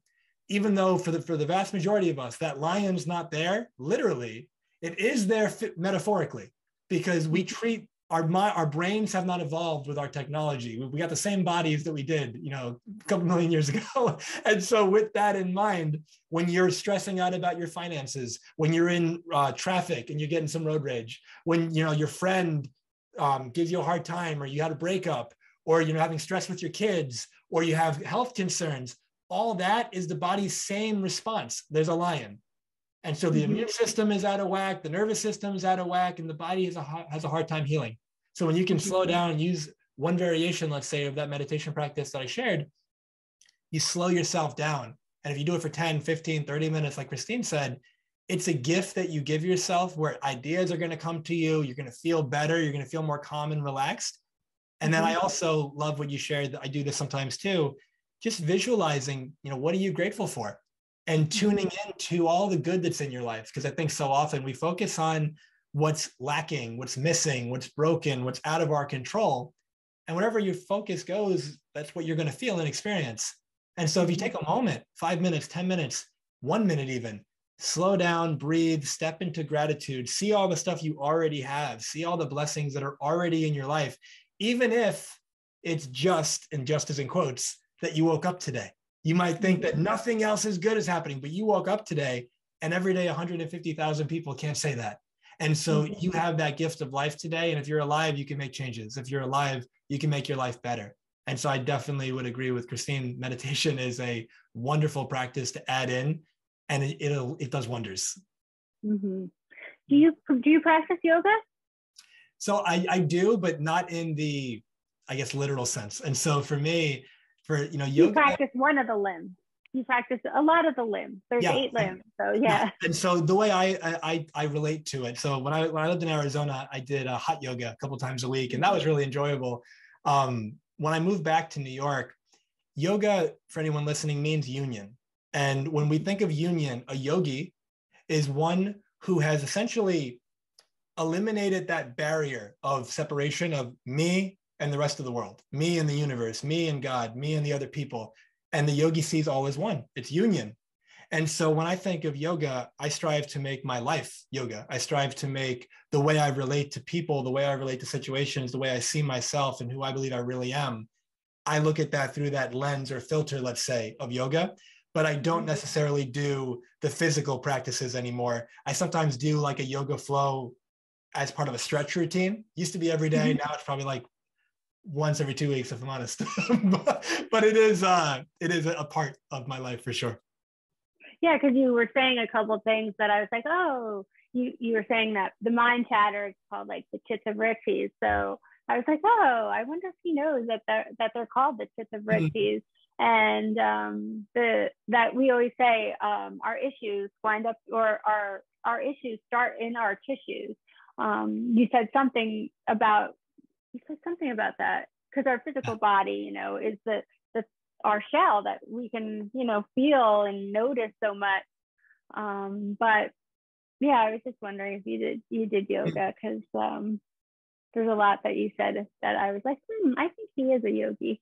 Speaker 1: even though for the, for the vast majority of us, that lion's not there, literally, it is there metaphorically, because we mm-hmm. treat our my, our brains have not evolved with our technology. We got the same bodies that we did, you know, a couple million years ago. and so, with that in mind, when you're stressing out about your finances, when you're in uh, traffic and you're getting some road rage, when you know your friend um, gives you a hard time, or you had a breakup, or you're having stress with your kids, or you have health concerns, all that is the body's same response. There's a lion. And so the mm-hmm. immune system is out of whack, the nervous system is out of whack, and the body has a, has a hard time healing. So when you can slow mm-hmm. down and use one variation, let's say, of that meditation practice that I shared, you slow yourself down. And if you do it for 10, 15, 30 minutes, like Christine said, it's a gift that you give yourself where ideas are going to come to you. You're going to feel better. You're going to feel more calm and relaxed. And then I mm-hmm. also love what you shared. That I do this sometimes too. Just visualizing, you know, what are you grateful for? and tuning into all the good that's in your life. Because I think so often we focus on what's lacking, what's missing, what's broken, what's out of our control. And wherever your focus goes, that's what you're going to feel and experience. And so if you take a moment, five minutes, 10 minutes, one minute even, slow down, breathe, step into gratitude, see all the stuff you already have, see all the blessings that are already in your life, even if it's just, and just as in quotes, that you woke up today. You might think that nothing else is good is happening, but you woke up today and every day 150,000 people can't say that. And so mm-hmm. you have that gift of life today. And if you're alive, you can make changes. If you're alive, you can make your life better. And so I definitely would agree with Christine. Meditation is a wonderful practice to add in, and it it'll, it does wonders.
Speaker 2: Mm-hmm. Do you do you practice yoga?
Speaker 1: So I, I do, but not in the I guess literal sense. And so for me, for you know yoga.
Speaker 2: You practice one of the limbs. You practice a lot of the limbs. There's yeah. eight limbs, so yeah.
Speaker 1: And so the way I, I I relate to it. So when I when I lived in Arizona, I did a hot yoga a couple times a week, and that was really enjoyable. Um, when I moved back to New York, yoga for anyone listening means union. And when we think of union, a yogi is one who has essentially eliminated that barrier of separation of me and the rest of the world, me and the universe, me and God, me and the other people. And the yogi sees all as one, it's union. And so when I think of yoga, I strive to make my life yoga. I strive to make the way I relate to people, the way I relate to situations, the way I see myself and who I believe I really am. I look at that through that lens or filter, let's say, of yoga. But I don't mm-hmm. necessarily do the physical practices anymore. I sometimes do like a yoga flow as part of a stretch routine. Used to be every day. Mm-hmm. Now it's probably like once every two weeks, if I'm honest. but, but, it is uh, it is a part of my life for sure.
Speaker 2: Yeah, because you were saying a couple things that I was like, oh, you you were saying that the mind chatter is called like the chitta vrittis. So I was like, oh, I wonder if he knows that they're that they're called the chitta vrittis. Mm-hmm. And um, the that we always say um, our issues wind up or our our issues start in our tissues. Um, you said something about you said something about that because our physical body, you know, is the the our shell that we can, you know, feel and notice so much. Um, but yeah, I was just wondering if you did you did yoga because um, there's a lot that you said that I was like, hmm, I think he is a yogi.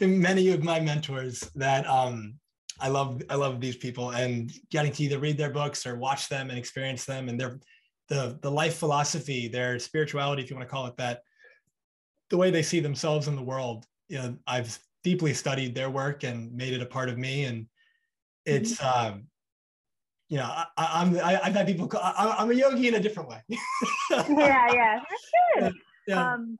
Speaker 1: Many of my mentors that um, I love, I love these people, and getting to either read their books or watch them and experience them, and they're the the life philosophy, their spirituality, if you want to call it that, the way they see themselves in the world. You know, I've deeply studied their work and made it a part of me, and it's mm-hmm. um, you know, I, I'm I, have had people call I, am a yogi in a different way.
Speaker 2: yeah, yeah, that's good. Yeah. Um,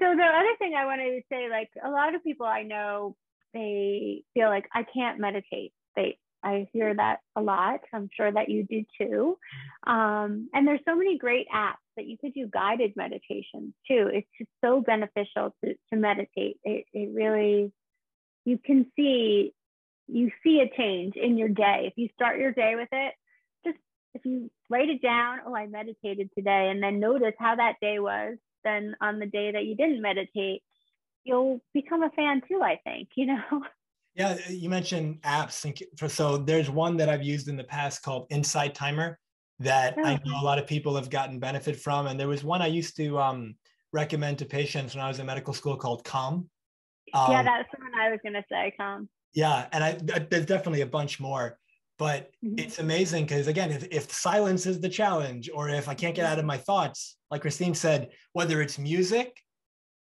Speaker 2: so the other thing I wanted to say, like a lot of people I know they feel like I can't meditate. They I hear that a lot. I'm sure that you do too. Um, and there's so many great apps that you could do guided meditations too. It's just so beneficial to, to meditate. It, it really, you can see, you see a change in your day. If you start your day with it, just if you write it down, oh, I meditated today, and then notice how that day was, then on the day that you didn't meditate, you'll become a fan too, I think, you know?
Speaker 1: Yeah, you mentioned apps. So there's one that I've used in the past called Insight Timer that I know a lot of people have gotten benefit from. And there was one I used to um, recommend to patients when I was in medical school called Calm.
Speaker 2: Um, yeah, that's the one I was going to say, Calm.
Speaker 1: Yeah, and I, there's definitely a bunch more. But mm-hmm. it's amazing because again, if, if silence is the challenge, or if I can't get out of my thoughts, like Christine said, whether it's music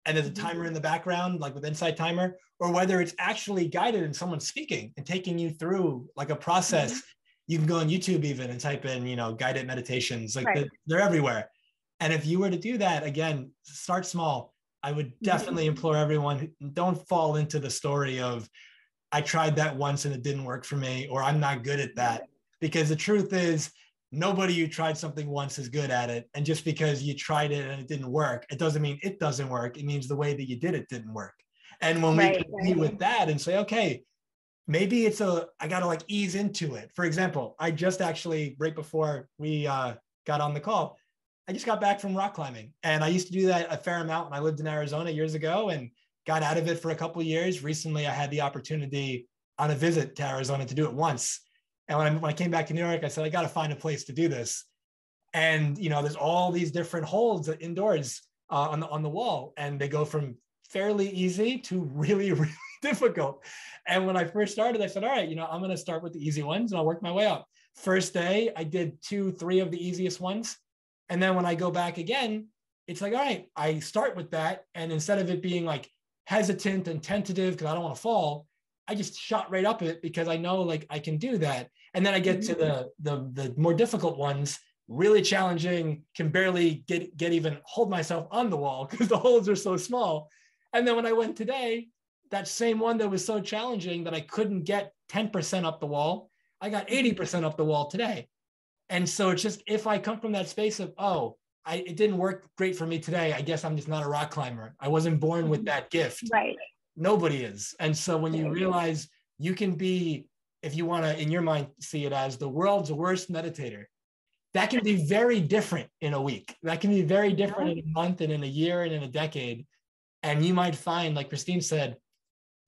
Speaker 1: and there's a mm-hmm. timer in the background, like with Insight Timer, or whether it's actually guided and someone speaking and taking you through like a process. Mm-hmm. You can go on YouTube even and type in, you know, guided meditations. Like right. they're, they're, everywhere. And if you were to do that, again, start small. I would mm-hmm. definitely implore everyone don't fall into the story of, I tried that once and it didn't work for me, or I'm not good at that. Because the truth is, nobody who tried something once is good at it. And just because you tried it and it didn't work, it doesn't mean it doesn't work. It means the way that you did it didn't work. And when right, we meet right. with that and say, okay, maybe it's a, I got to like ease into it. For example, I just actually, right before we uh, got on the call, I just got back from rock climbing. And I used to do that a fair amount when I lived in Arizona years ago and got out of it for a couple years. Recently, I had the opportunity on a visit to Arizona to do it once and when I, when I came back to New York, I said, I got to find a place to do this. And, you know, there's all these different holds indoors uh, on, the, on the wall, and they go from fairly easy to really, really difficult. And when I first started, I said, all right, you know, I'm going to start with the easy ones and I'll work my way up. First day, I did two, three of the easiest ones. And then when I go back again, it's like, all right, I start with that. And instead of it being like hesitant and tentative because I don't want to fall, I just shot right up it because I know like I can do that. And then I get to mm-hmm. the the the more difficult ones, really challenging, can barely get get even hold myself on the wall because the holes are so small. And then when I went today, that same one that was so challenging that I couldn't get 10% up the wall, I got mm-hmm. 80% up the wall today. And so it's just if I come from that space of, oh, I, it didn't work great for me today. I guess I'm just not a rock climber. I wasn't born with mm-hmm. that gift.
Speaker 2: Right.
Speaker 1: Nobody is. And so when you realize you can be if you want to, in your mind, see it as the world's worst meditator, that can be very different in a week. That can be very different in a month and in a year and in a decade. And you might find, like Christine said,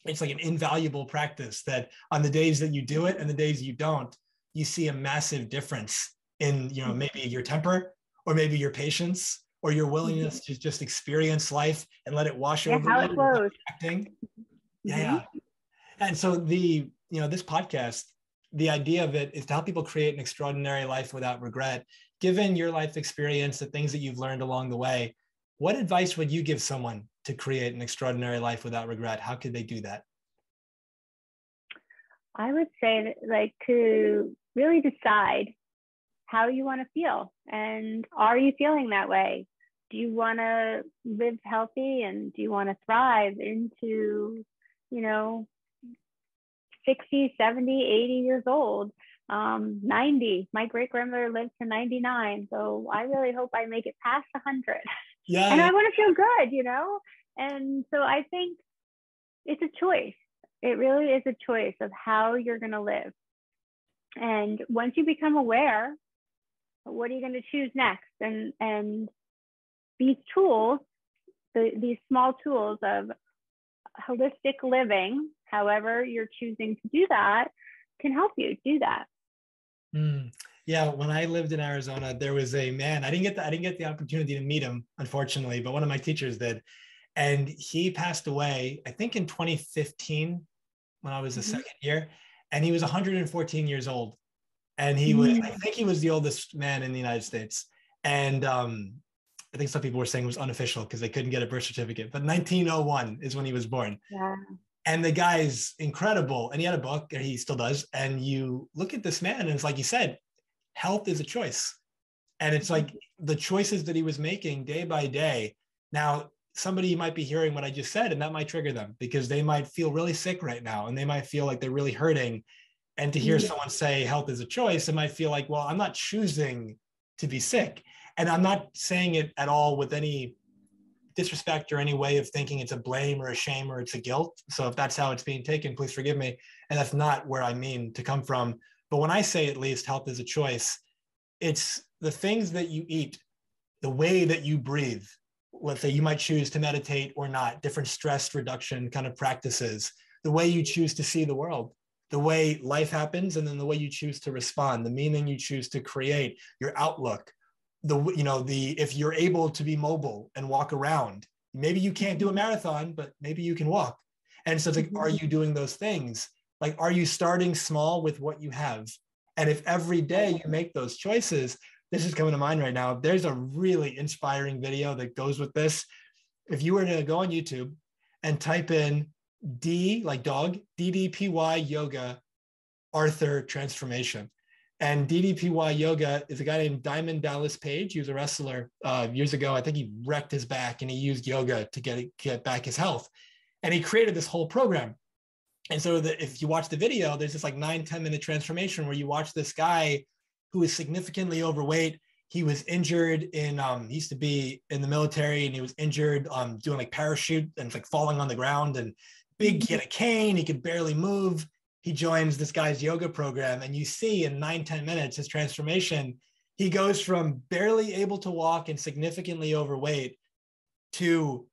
Speaker 1: it's like an invaluable practice that on the days that you do it and the days you don't, you see a massive difference in, you know, maybe your temper or maybe your patience or your willingness to just experience life and let it wash yeah, over
Speaker 2: how it flows.
Speaker 1: Yeah. Mm-hmm. And so the you know, this podcast, the idea of it is to help people create an extraordinary life without regret. Given your life experience, the things that you've learned along the way, what advice would you give someone to create an extraordinary life without regret? How could they do that?
Speaker 2: I would say that, like to really decide how you want to feel and are you feeling that way? Do you want to live healthy and do you want to thrive into, you know, 60, 70, 80 years old, um, 90. My great grandmother lived to 99. So I really hope I make it past 100. Yeah. And I want to feel good, you know? And so I think it's a choice. It really is a choice of how you're going to live. And once you become aware, what are you going to choose next? And, and these tools, the, these small tools of holistic living however you're choosing to do that can help you do that
Speaker 1: mm. yeah when i lived in arizona there was a man i didn't get the, i didn't get the opportunity to meet him unfortunately but one of my teachers did and he passed away i think in 2015 when i was a mm-hmm. second year and he was 114 years old and he was mm-hmm. i think he was the oldest man in the united states and um, I think some people were saying it was unofficial because they couldn't get a birth certificate, but 1901 is when he was born.
Speaker 2: Yeah
Speaker 1: and the guy's incredible and he had a book and he still does and you look at this man and it's like you said health is a choice and it's like the choices that he was making day by day now somebody might be hearing what I just said, and that might trigger them because they might feel really sick right now and they might feel like they're really hurting. And to hear mm-hmm. someone say health is a choice, it might feel like, well, I'm not choosing to be sick. And I'm not saying it at all with any disrespect or any way of thinking it's a blame or a shame or it's a guilt. So if that's how it's being taken, please forgive me. And that's not where I mean to come from. But when I say at least health is a choice, it's the things that you eat, the way that you breathe. Let's say you might choose to meditate or not, different stress reduction kind of practices, the way you choose to see the world, the way life happens, and then the way you choose to respond, the meaning you choose to create, your outlook, the you know the if you're able to be mobile and walk around maybe you can't do a marathon but maybe you can walk. And so it's like are mm-hmm. you doing those things? Like are you starting small with what you have? And if every day you make those choices this is coming to mind right now. There's a really inspiring video that goes with this. If you were to go on youtube and type in d like dog ddpy yoga arthur transformation and DDPY Yoga is a guy named Diamond Dallas Page. He was a wrestler uh, years ago. I think he wrecked his back and he used yoga to get, get back his health. And he created this whole program. And so the, if you watch the video, there's this like nine 10 minute transformation where you watch this guy who is significantly overweight. He was injured in, um, he used to be in the military and he was injured um, doing like parachute and like falling on the ground and big, he had a cane, he could barely move he joins this guy's yoga program and you see in nine ten minutes his transformation. He goes from barely able to walk and significantly overweight to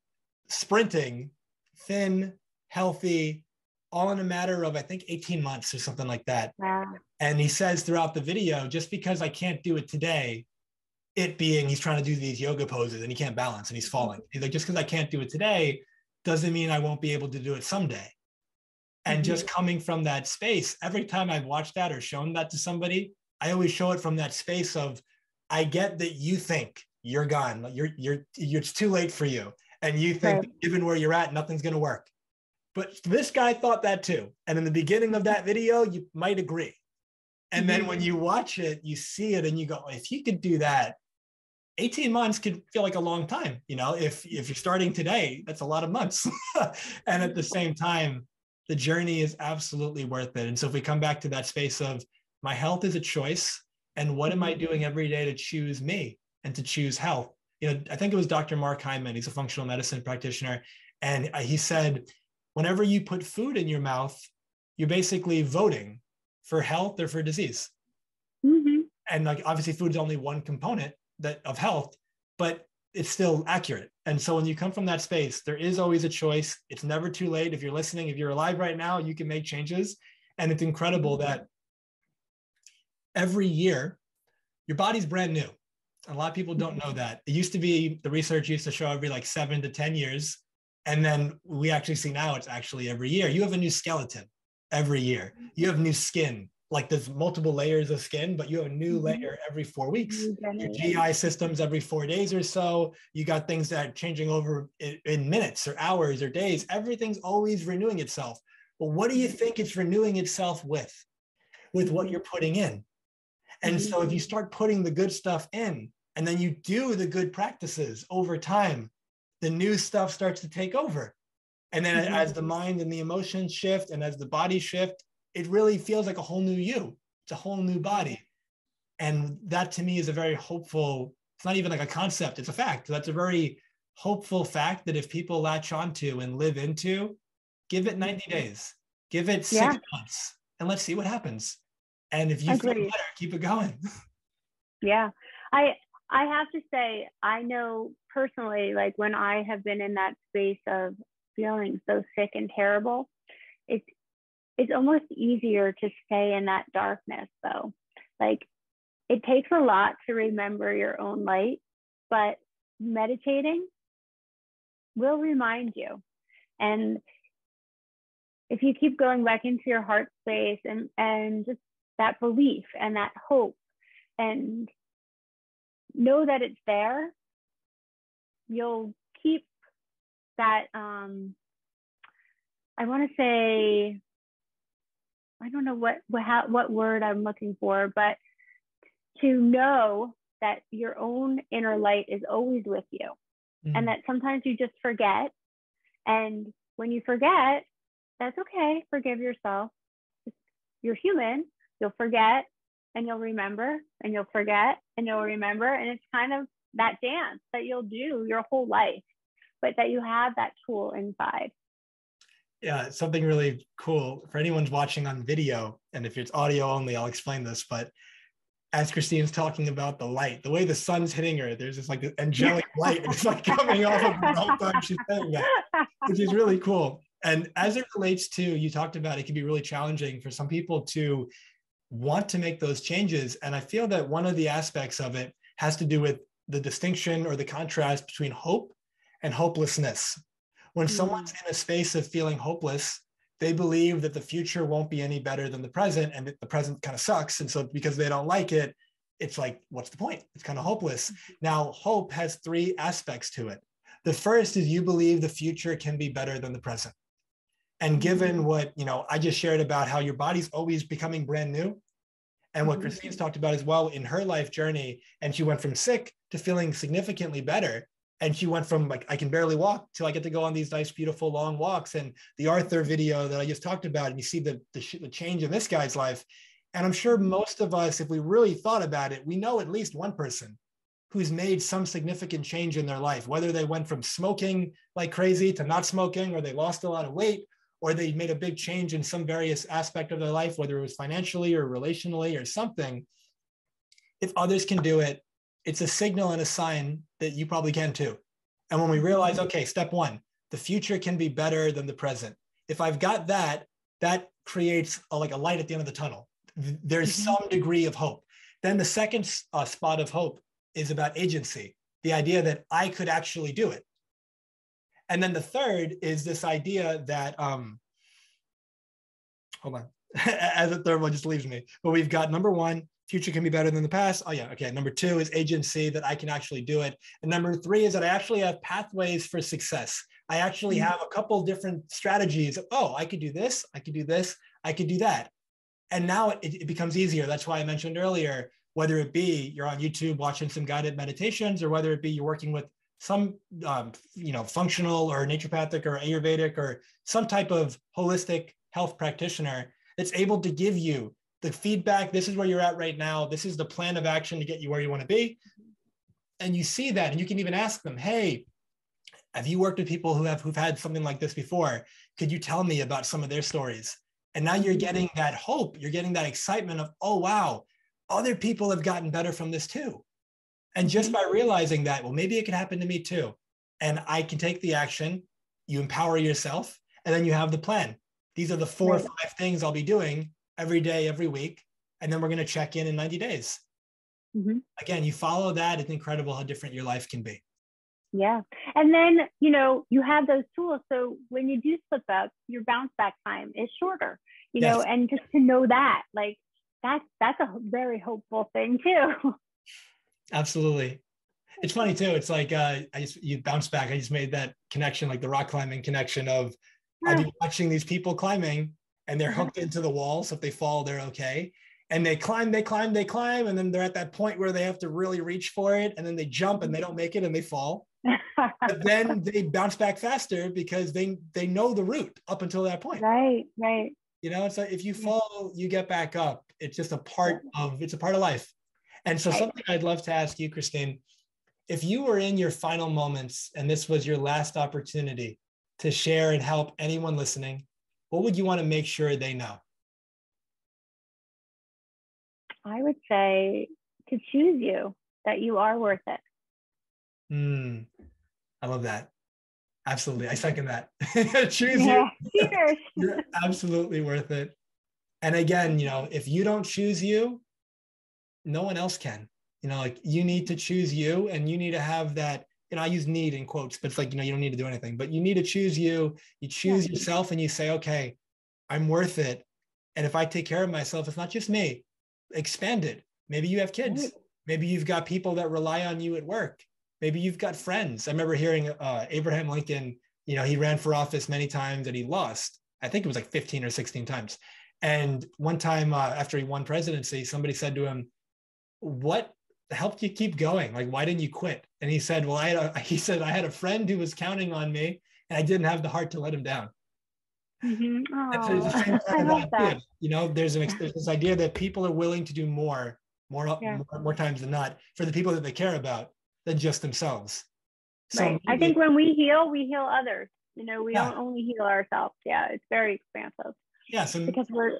Speaker 1: sprinting thin healthy all in a matter of i think 18 months or something like that. Wow. and he says throughout the video just because i can't do it today it being he's trying to do these yoga poses and he can't balance and he's mm-hmm. falling. He's like just because i can't do it today doesn't mean i won't be able to do it someday and just mm-hmm. coming from that space, every time I've watched that or shown that to somebody, I always show it from that space of, I get that you think you're gone, you're you're, you're it's too late for you, and you think right. given where you're at, nothing's gonna work. But this guy thought that too, and in the beginning of that video, you might agree, and mm-hmm. then when you watch it, you see it, and you go, if you could do that, 18 months could feel like a long time. You know, if if you're starting today, that's a lot of months, and at the same time the journey is absolutely worth it. And so if we come back to that space of my health is a choice, and what am I mm-hmm. doing every day to choose me and to choose health? You know, I think it was Dr. Mark Hyman. He's a functional medicine practitioner, and he said, whenever you put food in your mouth, you're basically voting for health or for disease. Mm-hmm. And like obviously, food is only one component that of health, but it's still accurate. And so when you come from that space, there is always a choice. It's never too late. If you're listening, if you're alive right now, you can make changes. And it's incredible mm-hmm. that every year, your body's brand new. A lot of people don't know mm-hmm. that. It used to be the research used to show every like seven to 10 years. And then we actually see now it's actually every year. You have a new skeleton every year. Mm-hmm. You have new skin like there's multiple layers of skin, but you have a new mm-hmm. layer every four weeks. Your GI systems every four days or so. You got things that are changing over in, in, minutes or hours or days. Everything's always renewing itself. But what do you mm-hmm. think it's renewing itself with? With what you're putting in. And so if you mm-hmm. start putting the good stuff in and then you do the good practices over time, the new stuff starts to take over. And then as the mind and the emotions shift and as the body shift, it really feels like a whole new you. It's a whole new body. And that to me is a very hopeful, it's not even like a concept, it's a fact. That's a very hopeful fact that if people latch onto and live into, give it 90 mm-hmm. days, give it six yeah. months, and let's see what happens. And if you feel better, keep it going.
Speaker 2: Yeah. I I have to say, I know personally, like when I have been in that space of feeling so sick and terrible, it's it's almost easier to stay in that darkness though. Like it takes a lot to remember your own light, but meditating will remind you. And if you keep going back into your heart space and, and just that belief and that hope and know that it's there, you'll keep that um, I want to say I don't know what what, how, what word I'm looking for, but to know that your own inner light is always with you. mm-hmm. and that sometimes you just forget. And when you forget, that's okay. Forgive yourself. You're human. You'll forget and you'll remember and you'll forget and you'll remember. And it's kind of that dance that you'll do your whole life, but that you have that tool inside.
Speaker 1: Yeah, something really cool for anyone's watching on video. And if it's audio only, I'll explain this. But as Christine's talking about the light, the way the sun's hitting her, there's this like this angelic light. It's like coming off of her the whole time she's saying that, which is really cool. And as it relates to, you talked about it can be really challenging for some people to want to make those changes. And I feel that one of the aspects of it has to do with the distinction or the contrast between hope and hopelessness. When mm-hmm. someone's in a space of feeling hopeless, they believe that the future won't be any better than the present and that the present kind of sucks. And so because they don't like it, it's like, what's the point? It's kind of hopeless. Mm-hmm. Now, hope has three aspects to it. The first is you believe the future can be better than the present. And given mm-hmm. what, you know, I just shared about how your body's always becoming brand new, and what. Christine's talked about as well in her life journey, and she went from sick to feeling significantly better. And she went from like, I can barely walk till I get to go on these nice, beautiful long walks. And the Arthur video that I just talked about, and you see the, the, the change in this guy's life. And I'm sure most of us, if we really thought about it, we know at least one person who's made some significant change in their life, whether they went from smoking like crazy to not smoking, or they lost a lot of weight, or they made a big change in some various aspect of their life, whether it was financially or relationally or something, if others can do it, it's a signal and a sign that you probably can too. And when we realize, okay, step one, the future can be better than the present. If I've got that, that creates a, like a light at the end of the tunnel. There's mm-hmm. some degree of hope. Then the second uh, spot of hope is about agency, the idea that I could actually do it. And then the third is this idea that, um, hold on, as a third one just leaves me. But we've got number one, future can be better than the past. Oh yeah, okay. Number two is agency that I can actually do it. And number three is that I actually have pathways for success. I actually mm-hmm. have a couple different strategies. Oh, I could do this, I could do this, I could do that. And now it, it becomes easier. That's why I mentioned earlier, whether it be you're on YouTube watching some guided meditations or whether it be you're working with some um, you know functional or naturopathic or ayurvedic or some type of holistic health practitioner that's able to give you the feedback this is where you're at right now this is the plan of action to get you where you want to be and you see that and you can even ask them hey have you worked with people who have who've had something like this before could you tell me about some of their stories and now you're getting that hope you're getting that excitement of oh wow other people have gotten better from this too and just by realizing that, well, maybe it can happen to me too. And I can take the action, you empower yourself, and then you have the plan. These are the four or five things I'll be doing every day, every week. And then we're going to check in in 90 days. Mm-hmm. Again, you follow that, it's incredible how different your life can be.
Speaker 2: Yeah. And then, you know, you have those tools. So when you do slip up, your bounce back time is shorter, you yes. know, and just to know that, like, that's that's a very hopeful thing too.
Speaker 1: Absolutely. It's funny too. It's like uh, I just you bounce back. I just made that connection, like the rock climbing connection of yeah. I've been watching these people climbing and they're mm-hmm. hooked into the wall. So if they fall, they're okay. And they climb, they climb, they climb, and then they're at that point where they have to really reach for it, and then they jump and they don't make it and they fall. but then they bounce back faster because they they know the route up until that point.
Speaker 2: Right, right.
Speaker 1: You know, it's like if you mm. fall, you get back up. It's just a part of it's a part of life. And so, something I'd love to ask you, Christine, if you were in your final moments and this was your last opportunity to share and help anyone listening, what would you want to make sure they know?
Speaker 2: I would say to choose you, that you are worth it.
Speaker 1: Mm, I love that. Absolutely. I second that. choose yeah. you. You're absolutely worth it. And again, you know, if you don't choose you, no one else can you know like you need to choose you and you need to have that and i use need in quotes but it's like you know you don't need to do anything but you need to choose you. You choose yeah. yourself and you say okay i'm worth it. And if i take care of myself it's not just me. Expand it. Maybe you have kids. Maybe you've got people that rely on you at work. Maybe you've got friends. I remember hearing uh, abraham lincoln you know he ran for office many times and he lost. I think it was like 15 or 16 times. And one time uh, after he won presidency somebody said to him what helped you keep going? Like, why didn't you quit? And he said, well, I had a, he said, I had a friend who was counting on me and I didn't have the heart to let him down.
Speaker 2: Mm-hmm. Oh, I love that.
Speaker 1: You know, there's, an, there's this idea that people are willing to do more, more, yeah. more, more times than not for the people that they care about than just themselves.
Speaker 2: So right. I think when we heal, we heal others. You know, we yeah. don't only heal ourselves. Yeah, it's very expansive.
Speaker 1: Yeah, so
Speaker 2: because we're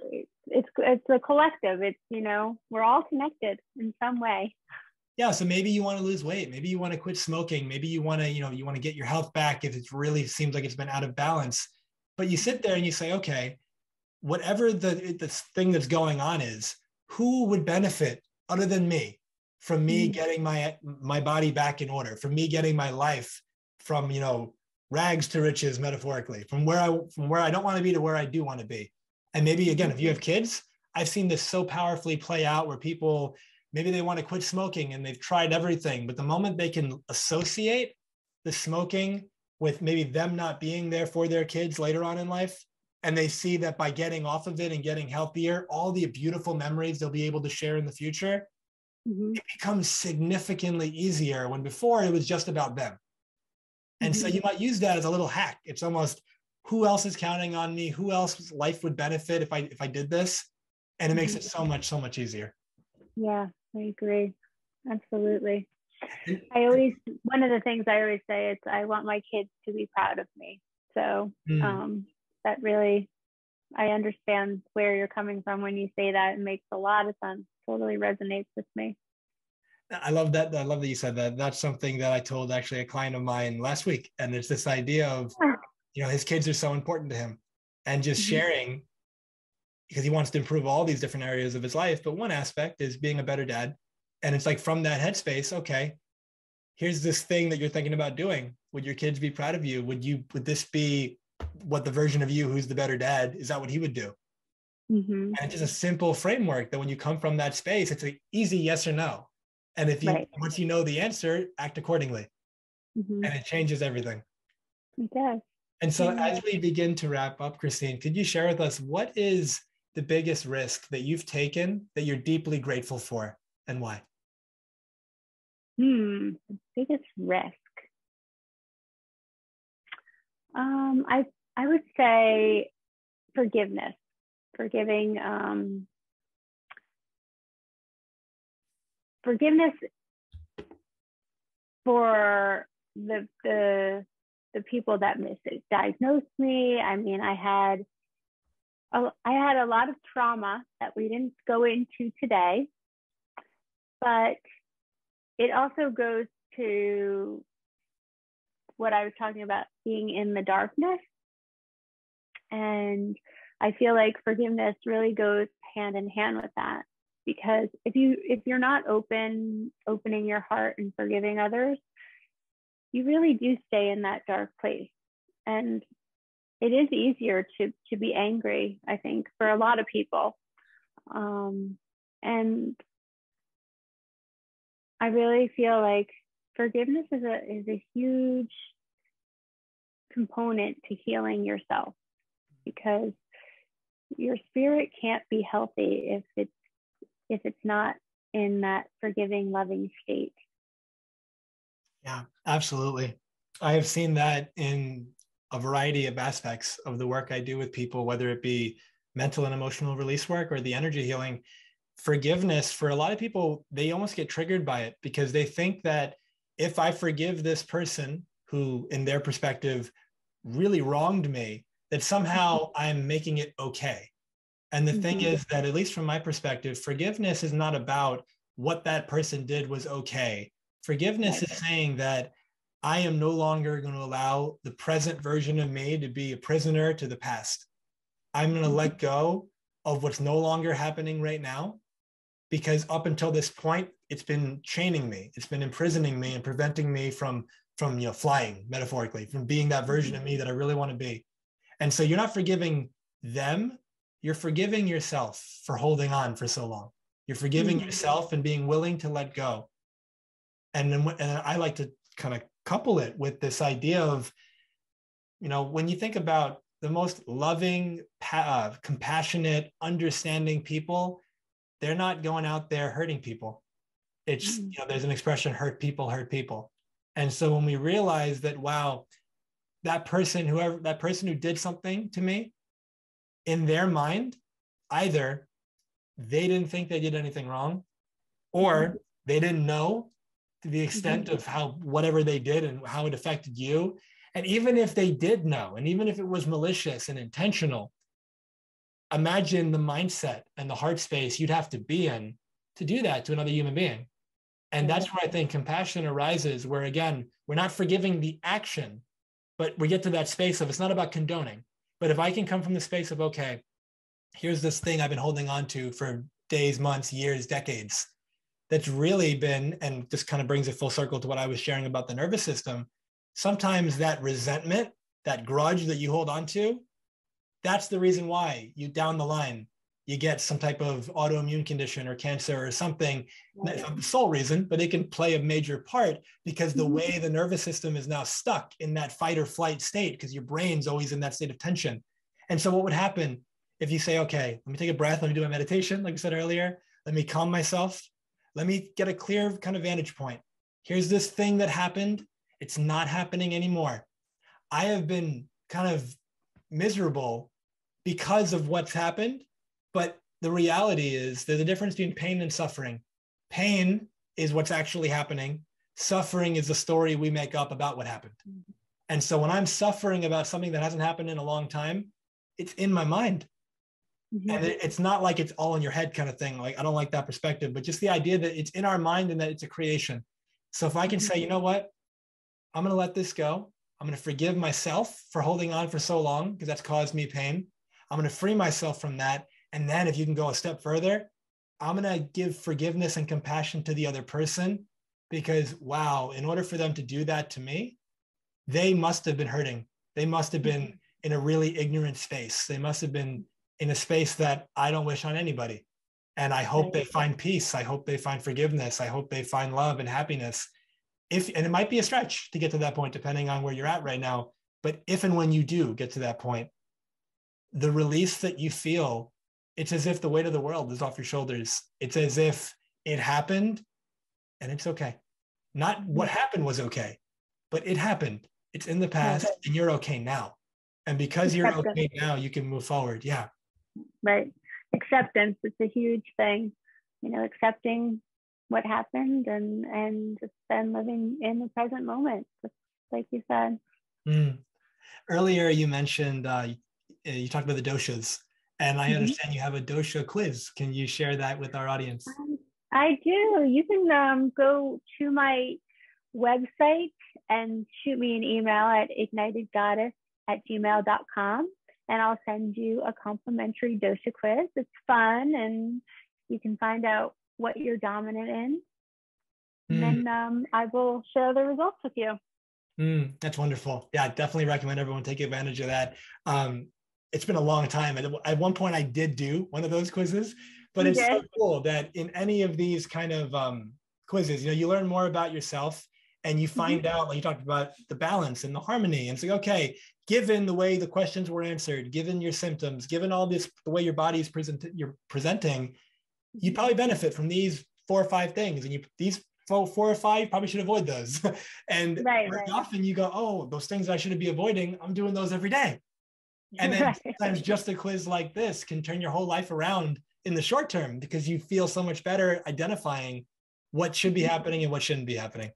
Speaker 2: it's it's a collective. It's you know we're all connected in some way.
Speaker 1: Yeah, so maybe you want to lose weight. Maybe you want to quit smoking. Maybe you want to you know you want to get your health back if it really seems like it's been out of balance. But you sit there and you say, okay, whatever the the thing that's going on is, who would benefit other than me from me mm-hmm. getting my my body back in order, from me getting my life from you know rags to riches metaphorically, from where I from where I don't want to be to where I do want to be. And maybe again, if you have kids, I've seen this so powerfully play out where people maybe they want to quit smoking and they've tried everything, but the moment they can associate the smoking with maybe them not being there for their kids later on in life, and they see that by getting off of it and getting healthier, all the beautiful memories they'll be able to share in the future, mm-hmm. it becomes significantly easier when before it was just about them. And mm-hmm. so you might use that as a little hack. It's almost who else is counting on me? Who else life would benefit if I if I did this? And it makes it so much so much easier.
Speaker 2: Yeah, I agree. Absolutely. I always one of the things I always say is I want my kids to be proud of me. So mm. um, that really I understand where you're coming from when you say that. It makes a lot of sense. Totally resonates with me.
Speaker 1: I love that. I love that you said that. That's something that I told actually a client of mine last week. And it's this idea of, you know, his kids are so important to him and just mm-hmm. sharing because he wants to improve all these different areas of his life. But one aspect is being a better dad. And it's like from that headspace, okay, here's this thing that you're thinking about doing. Would your kids be proud of you? Would you, would this be what the version of you who's the better dad, is that what he would do? Mm-hmm. And it's just a simple framework that when you come from that space, it's an easy yes or no. And if you right. once you know the answer, act accordingly. Mm-hmm. And it changes everything.
Speaker 2: It does.
Speaker 1: And so as we begin to wrap up, Christine, could you share with us what is the biggest risk that you've taken that you're deeply grateful for and why?
Speaker 2: Hmm, the biggest risk. Um, I I would say forgiveness, forgiving um, forgiveness for the the the people that misdiagnosed me. I mean, I had a, I had a lot of trauma that we didn't go into today, but it also goes to what I was talking about being in the darkness. And I feel like forgiveness really goes hand in hand with that because if you if you're not open opening your heart and forgiving others you really do stay in that dark place. And it is easier to to be angry i think for a lot of people. Um, and i really feel like forgiveness is a is a huge component to healing yourself because your spirit can't be healthy if it's if it's not in that forgiving, loving state.
Speaker 1: Yeah, absolutely. I have seen that in a variety of aspects of the work I do with people, whether it be mental and emotional release work or the energy healing. Forgiveness, for a lot of people, they almost get triggered by it because they think that if I forgive this person who, in their perspective, really wronged me, that somehow I'm making it okay. And the mm-hmm. thing is that, at least from my perspective, forgiveness is not about what that person did was okay. Forgiveness right. is saying that I am no longer going to allow the present version of me to be a prisoner to the past. I'm going to let go of what's no longer happening right now because up until this point it's been chaining me it's been imprisoning me and preventing me from from you know flying metaphorically from being that version of me that i really want to be and so you're not forgiving them you're forgiving yourself for holding on for so long. You're forgiving mm-hmm. yourself and being willing to let go. And then and I like to kind of couple it with this idea of, you know, when you think about the most loving, uh, compassionate, understanding people, they're not going out there hurting people. It's, mm. you know, there's an expression, hurt people, hurt people. And so when we realize that, wow, that person, whoever, that person who did something to me, in their mind, either they didn't think they did anything wrong, or mm-hmm. they didn't know to the extent mm-hmm. of how whatever they did and how it affected you. And even if they did know, and even if it was malicious and intentional, imagine the mindset and the heart space you'd have to be in to do that to another human being. And that's where I think compassion arises, where again, we're not forgiving the action, but we get to that space of it's not about condoning. But if I can come from the space of, okay, here's this thing I've been holding on to for days, months, years, decades, that's really been, and this kind of brings it full circle to what I was sharing about the nervous system. Sometimes that resentment, that grudge that you hold on to, that's the reason why you down the line you get some type of autoimmune condition or cancer or something the sole reason but it can play a major part because the mm-hmm. way the nervous system is now stuck in that fight or flight state because your brain's always in that state of tension and so what would happen if you say okay let me take a breath let me do my meditation like i said earlier let me calm myself let me get a clear kind of vantage point here's this thing that happened it's not happening anymore i have been kind of miserable because of what's happened. But the reality is there's a difference between pain and suffering. Pain is what's actually happening. Suffering is the story we make up about what happened. Mm-hmm. And so when I'm suffering about something that hasn't happened in a long time, it's in my mind. Mm-hmm. And it's not like it's all in your head kind of thing. Like, I don't like that perspective, but just the idea that it's in our mind and that it's a creation. So if I can say, you mm-hmm. know what, I'm going to let this go. I'm going to forgive myself for holding on for so long because that's caused me pain. I'm going to free myself from that. And then if you can go a step further, I'm going to give forgiveness and compassion to the other person because, wow, in order for them to do that to me, they must have been hurting. They must have been in a really ignorant space. They must have been in a space that I don't wish on anybody. And I hope they find peace. I hope they find forgiveness. I hope they find love and happiness. If and it might be a stretch to get to that point depending on where you're at right now. But if and when you do get to that point the release that you feel it's as if the weight of the world is off your shoulders. It's as if it happened and it's okay. Not what happened was okay but it happened. It's in the past and you're okay now. And because you're okay now you can move forward. Yeah
Speaker 2: right. Acceptance it's a huge thing. You know accepting what happened and and just then living in the present moment just like you said.
Speaker 1: Mm. earlier you mentioned uh, you talked about the doshas and i mm-hmm. understand you have a dosha quiz. Can you share that with our audience?
Speaker 2: Um, i do. You can um, go to my website and shoot me an email at ignitedgoddess at gmail.com and i'll send you a complimentary dosha quiz it's fun and you can find out what you're dominant in. Mm. And then um, I will share the results with you.
Speaker 1: Mm, that's wonderful. Yeah, I definitely recommend everyone take advantage of that. Um, it's been a long time. At one point, I did do one of those quizzes, but it's so cool that in any of these kind of um, quizzes, you know, you learn more about yourself and you mm-hmm. find mm-hmm. out, like you talked about the balance and the harmony. And it's like, okay, given the way the questions were answered, given your symptoms, given all this, the way your body is present, you're presenting, you'd probably benefit from these four or five things. And you these four, four or five, probably should avoid those. and right, very right. often you go, oh, those things I shouldn't be avoiding, I'm doing those every day. And then right. sometimes just a quiz like this can turn your whole life around in the short term because you feel so much better identifying what should be mm-hmm. happening and what shouldn't be happening.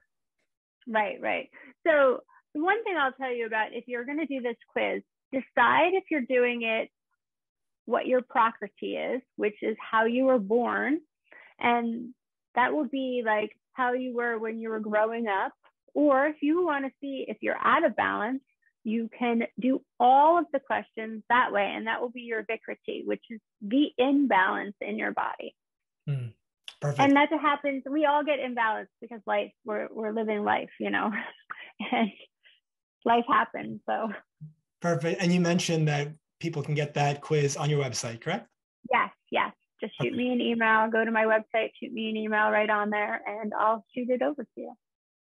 Speaker 2: Right, right. So one thing I'll tell you about if you're going to do this quiz, decide if you're doing it what your prakriti is, which is how you were born. And that will be like how you were when you were growing up. Or if you want to see if you're out of balance, you can do all of the questions that way. And that will be your vikriti, which is the imbalance in your body. Mm, perfect. And that's what happens. We all get imbalanced because life, we're, we're living life, you know, and life happens. So
Speaker 1: perfect. And you mentioned that people can get that quiz on your website, correct?
Speaker 2: Yes, yes. Just shoot okay. me an email, go to my website, shoot me an email right on there, and I'll shoot it over to you.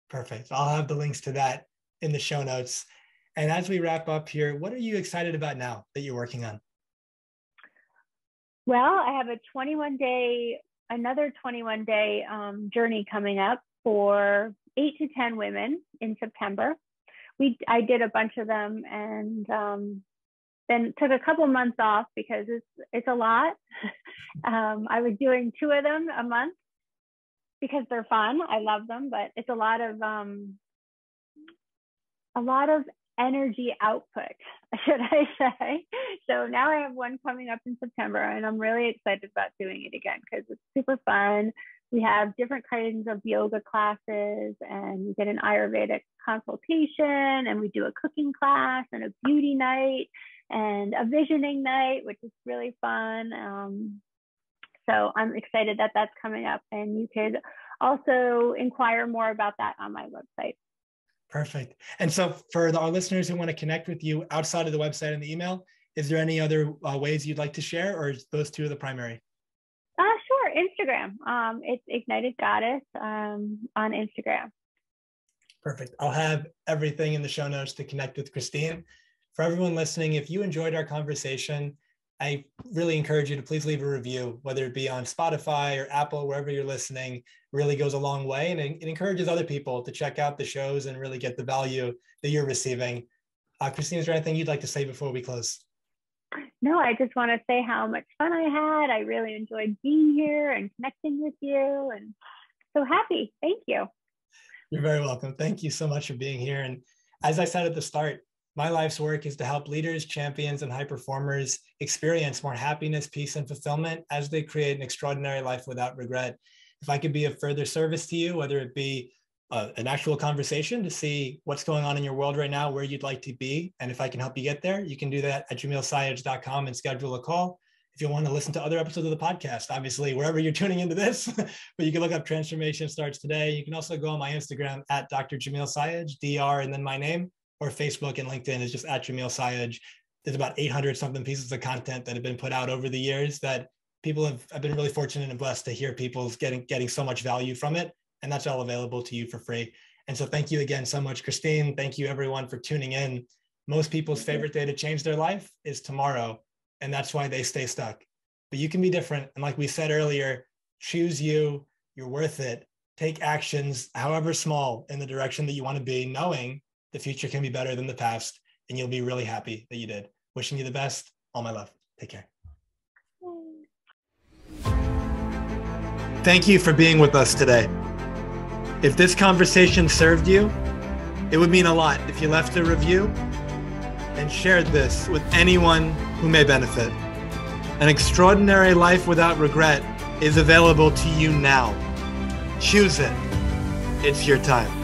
Speaker 1: Perfect. I'll have the links to that in the show notes. And as we wrap up here, what are you excited about now that you're working on?
Speaker 2: Well, I have a 21 day another 21 day um, journey coming up for eight to 10 women in September. We, I did a bunch of them and um, then took a couple months off because it's, it's a lot. um, I was doing two of them a month because they're fun. I love them, but it's a lot of, um, a lot of energy output, should I say. So now I have one coming up in September and I'm really excited about doing it again because it's super fun. We have different kinds of yoga classes and we get an Ayurvedic consultation and we do a cooking class and a beauty night and a visioning night, which is really fun. Um, so I'm excited that that's coming up and you could also inquire more about that on my website.
Speaker 1: Perfect. And so, for the, our listeners who want to connect with you outside of the website and the email, is there any other uh, ways you'd like to share, or those two are the primary?
Speaker 2: Instagram. Um, it's Ignited Goddess um, on Instagram.
Speaker 1: Perfect. I'll have everything in the show notes to connect with Christine. For everyone listening, if you enjoyed our conversation, I really encourage you to please leave a review, whether it be on Spotify or Apple, wherever you're listening. It really goes a long way and it encourages other people to check out the shows and really get the value that you're receiving. Uh, Christine, is there anything you'd like to say before we close?
Speaker 2: No, I just want to say how much fun I had. I really enjoyed being here and connecting with you and so happy. Thank you.
Speaker 1: You're very welcome. Thank you so much for being here. And as I said at the start, my life's work is to help leaders, champions, and high performers experience more happiness, peace, and fulfillment as they create an extraordinary life without regret. If I could be of further service to you, whether it be an actual conversation to see what's going on in your world right now, where you'd like to be, and if I can help you get there, you can do that at jamilsayegh.com and schedule a call. If you want to listen to other episodes of the podcast, obviously, wherever you're tuning into this, but you can look up Transformation Starts Today. You can also go on my Instagram at Dr. Jamil Sayegh, DR, and then my name or Facebook and LinkedIn is just at Jamil Sayegh. There's about 800 something pieces of content that have been put out over the years that people have I've been really fortunate and blessed to hear people's getting getting so much value from it. And that's all available to you for free. And so thank you again so much, Christine. Thank you everyone for tuning in. Most people's favorite day to change their life is tomorrow. And that's why they stay stuck. But you can be different. And like we said earlier, choose you. You're worth it. Take actions, however small, in the direction that you want to be, knowing the future can be better than the past, and you'll be really happy that you did. Wishing you the best. All my love. Take care. Thank you for being with us today. If this conversation served you, it would mean a lot if you left a review and shared this with anyone who may benefit. An extraordinary life without regret is available to you now. Choose it. It's your time.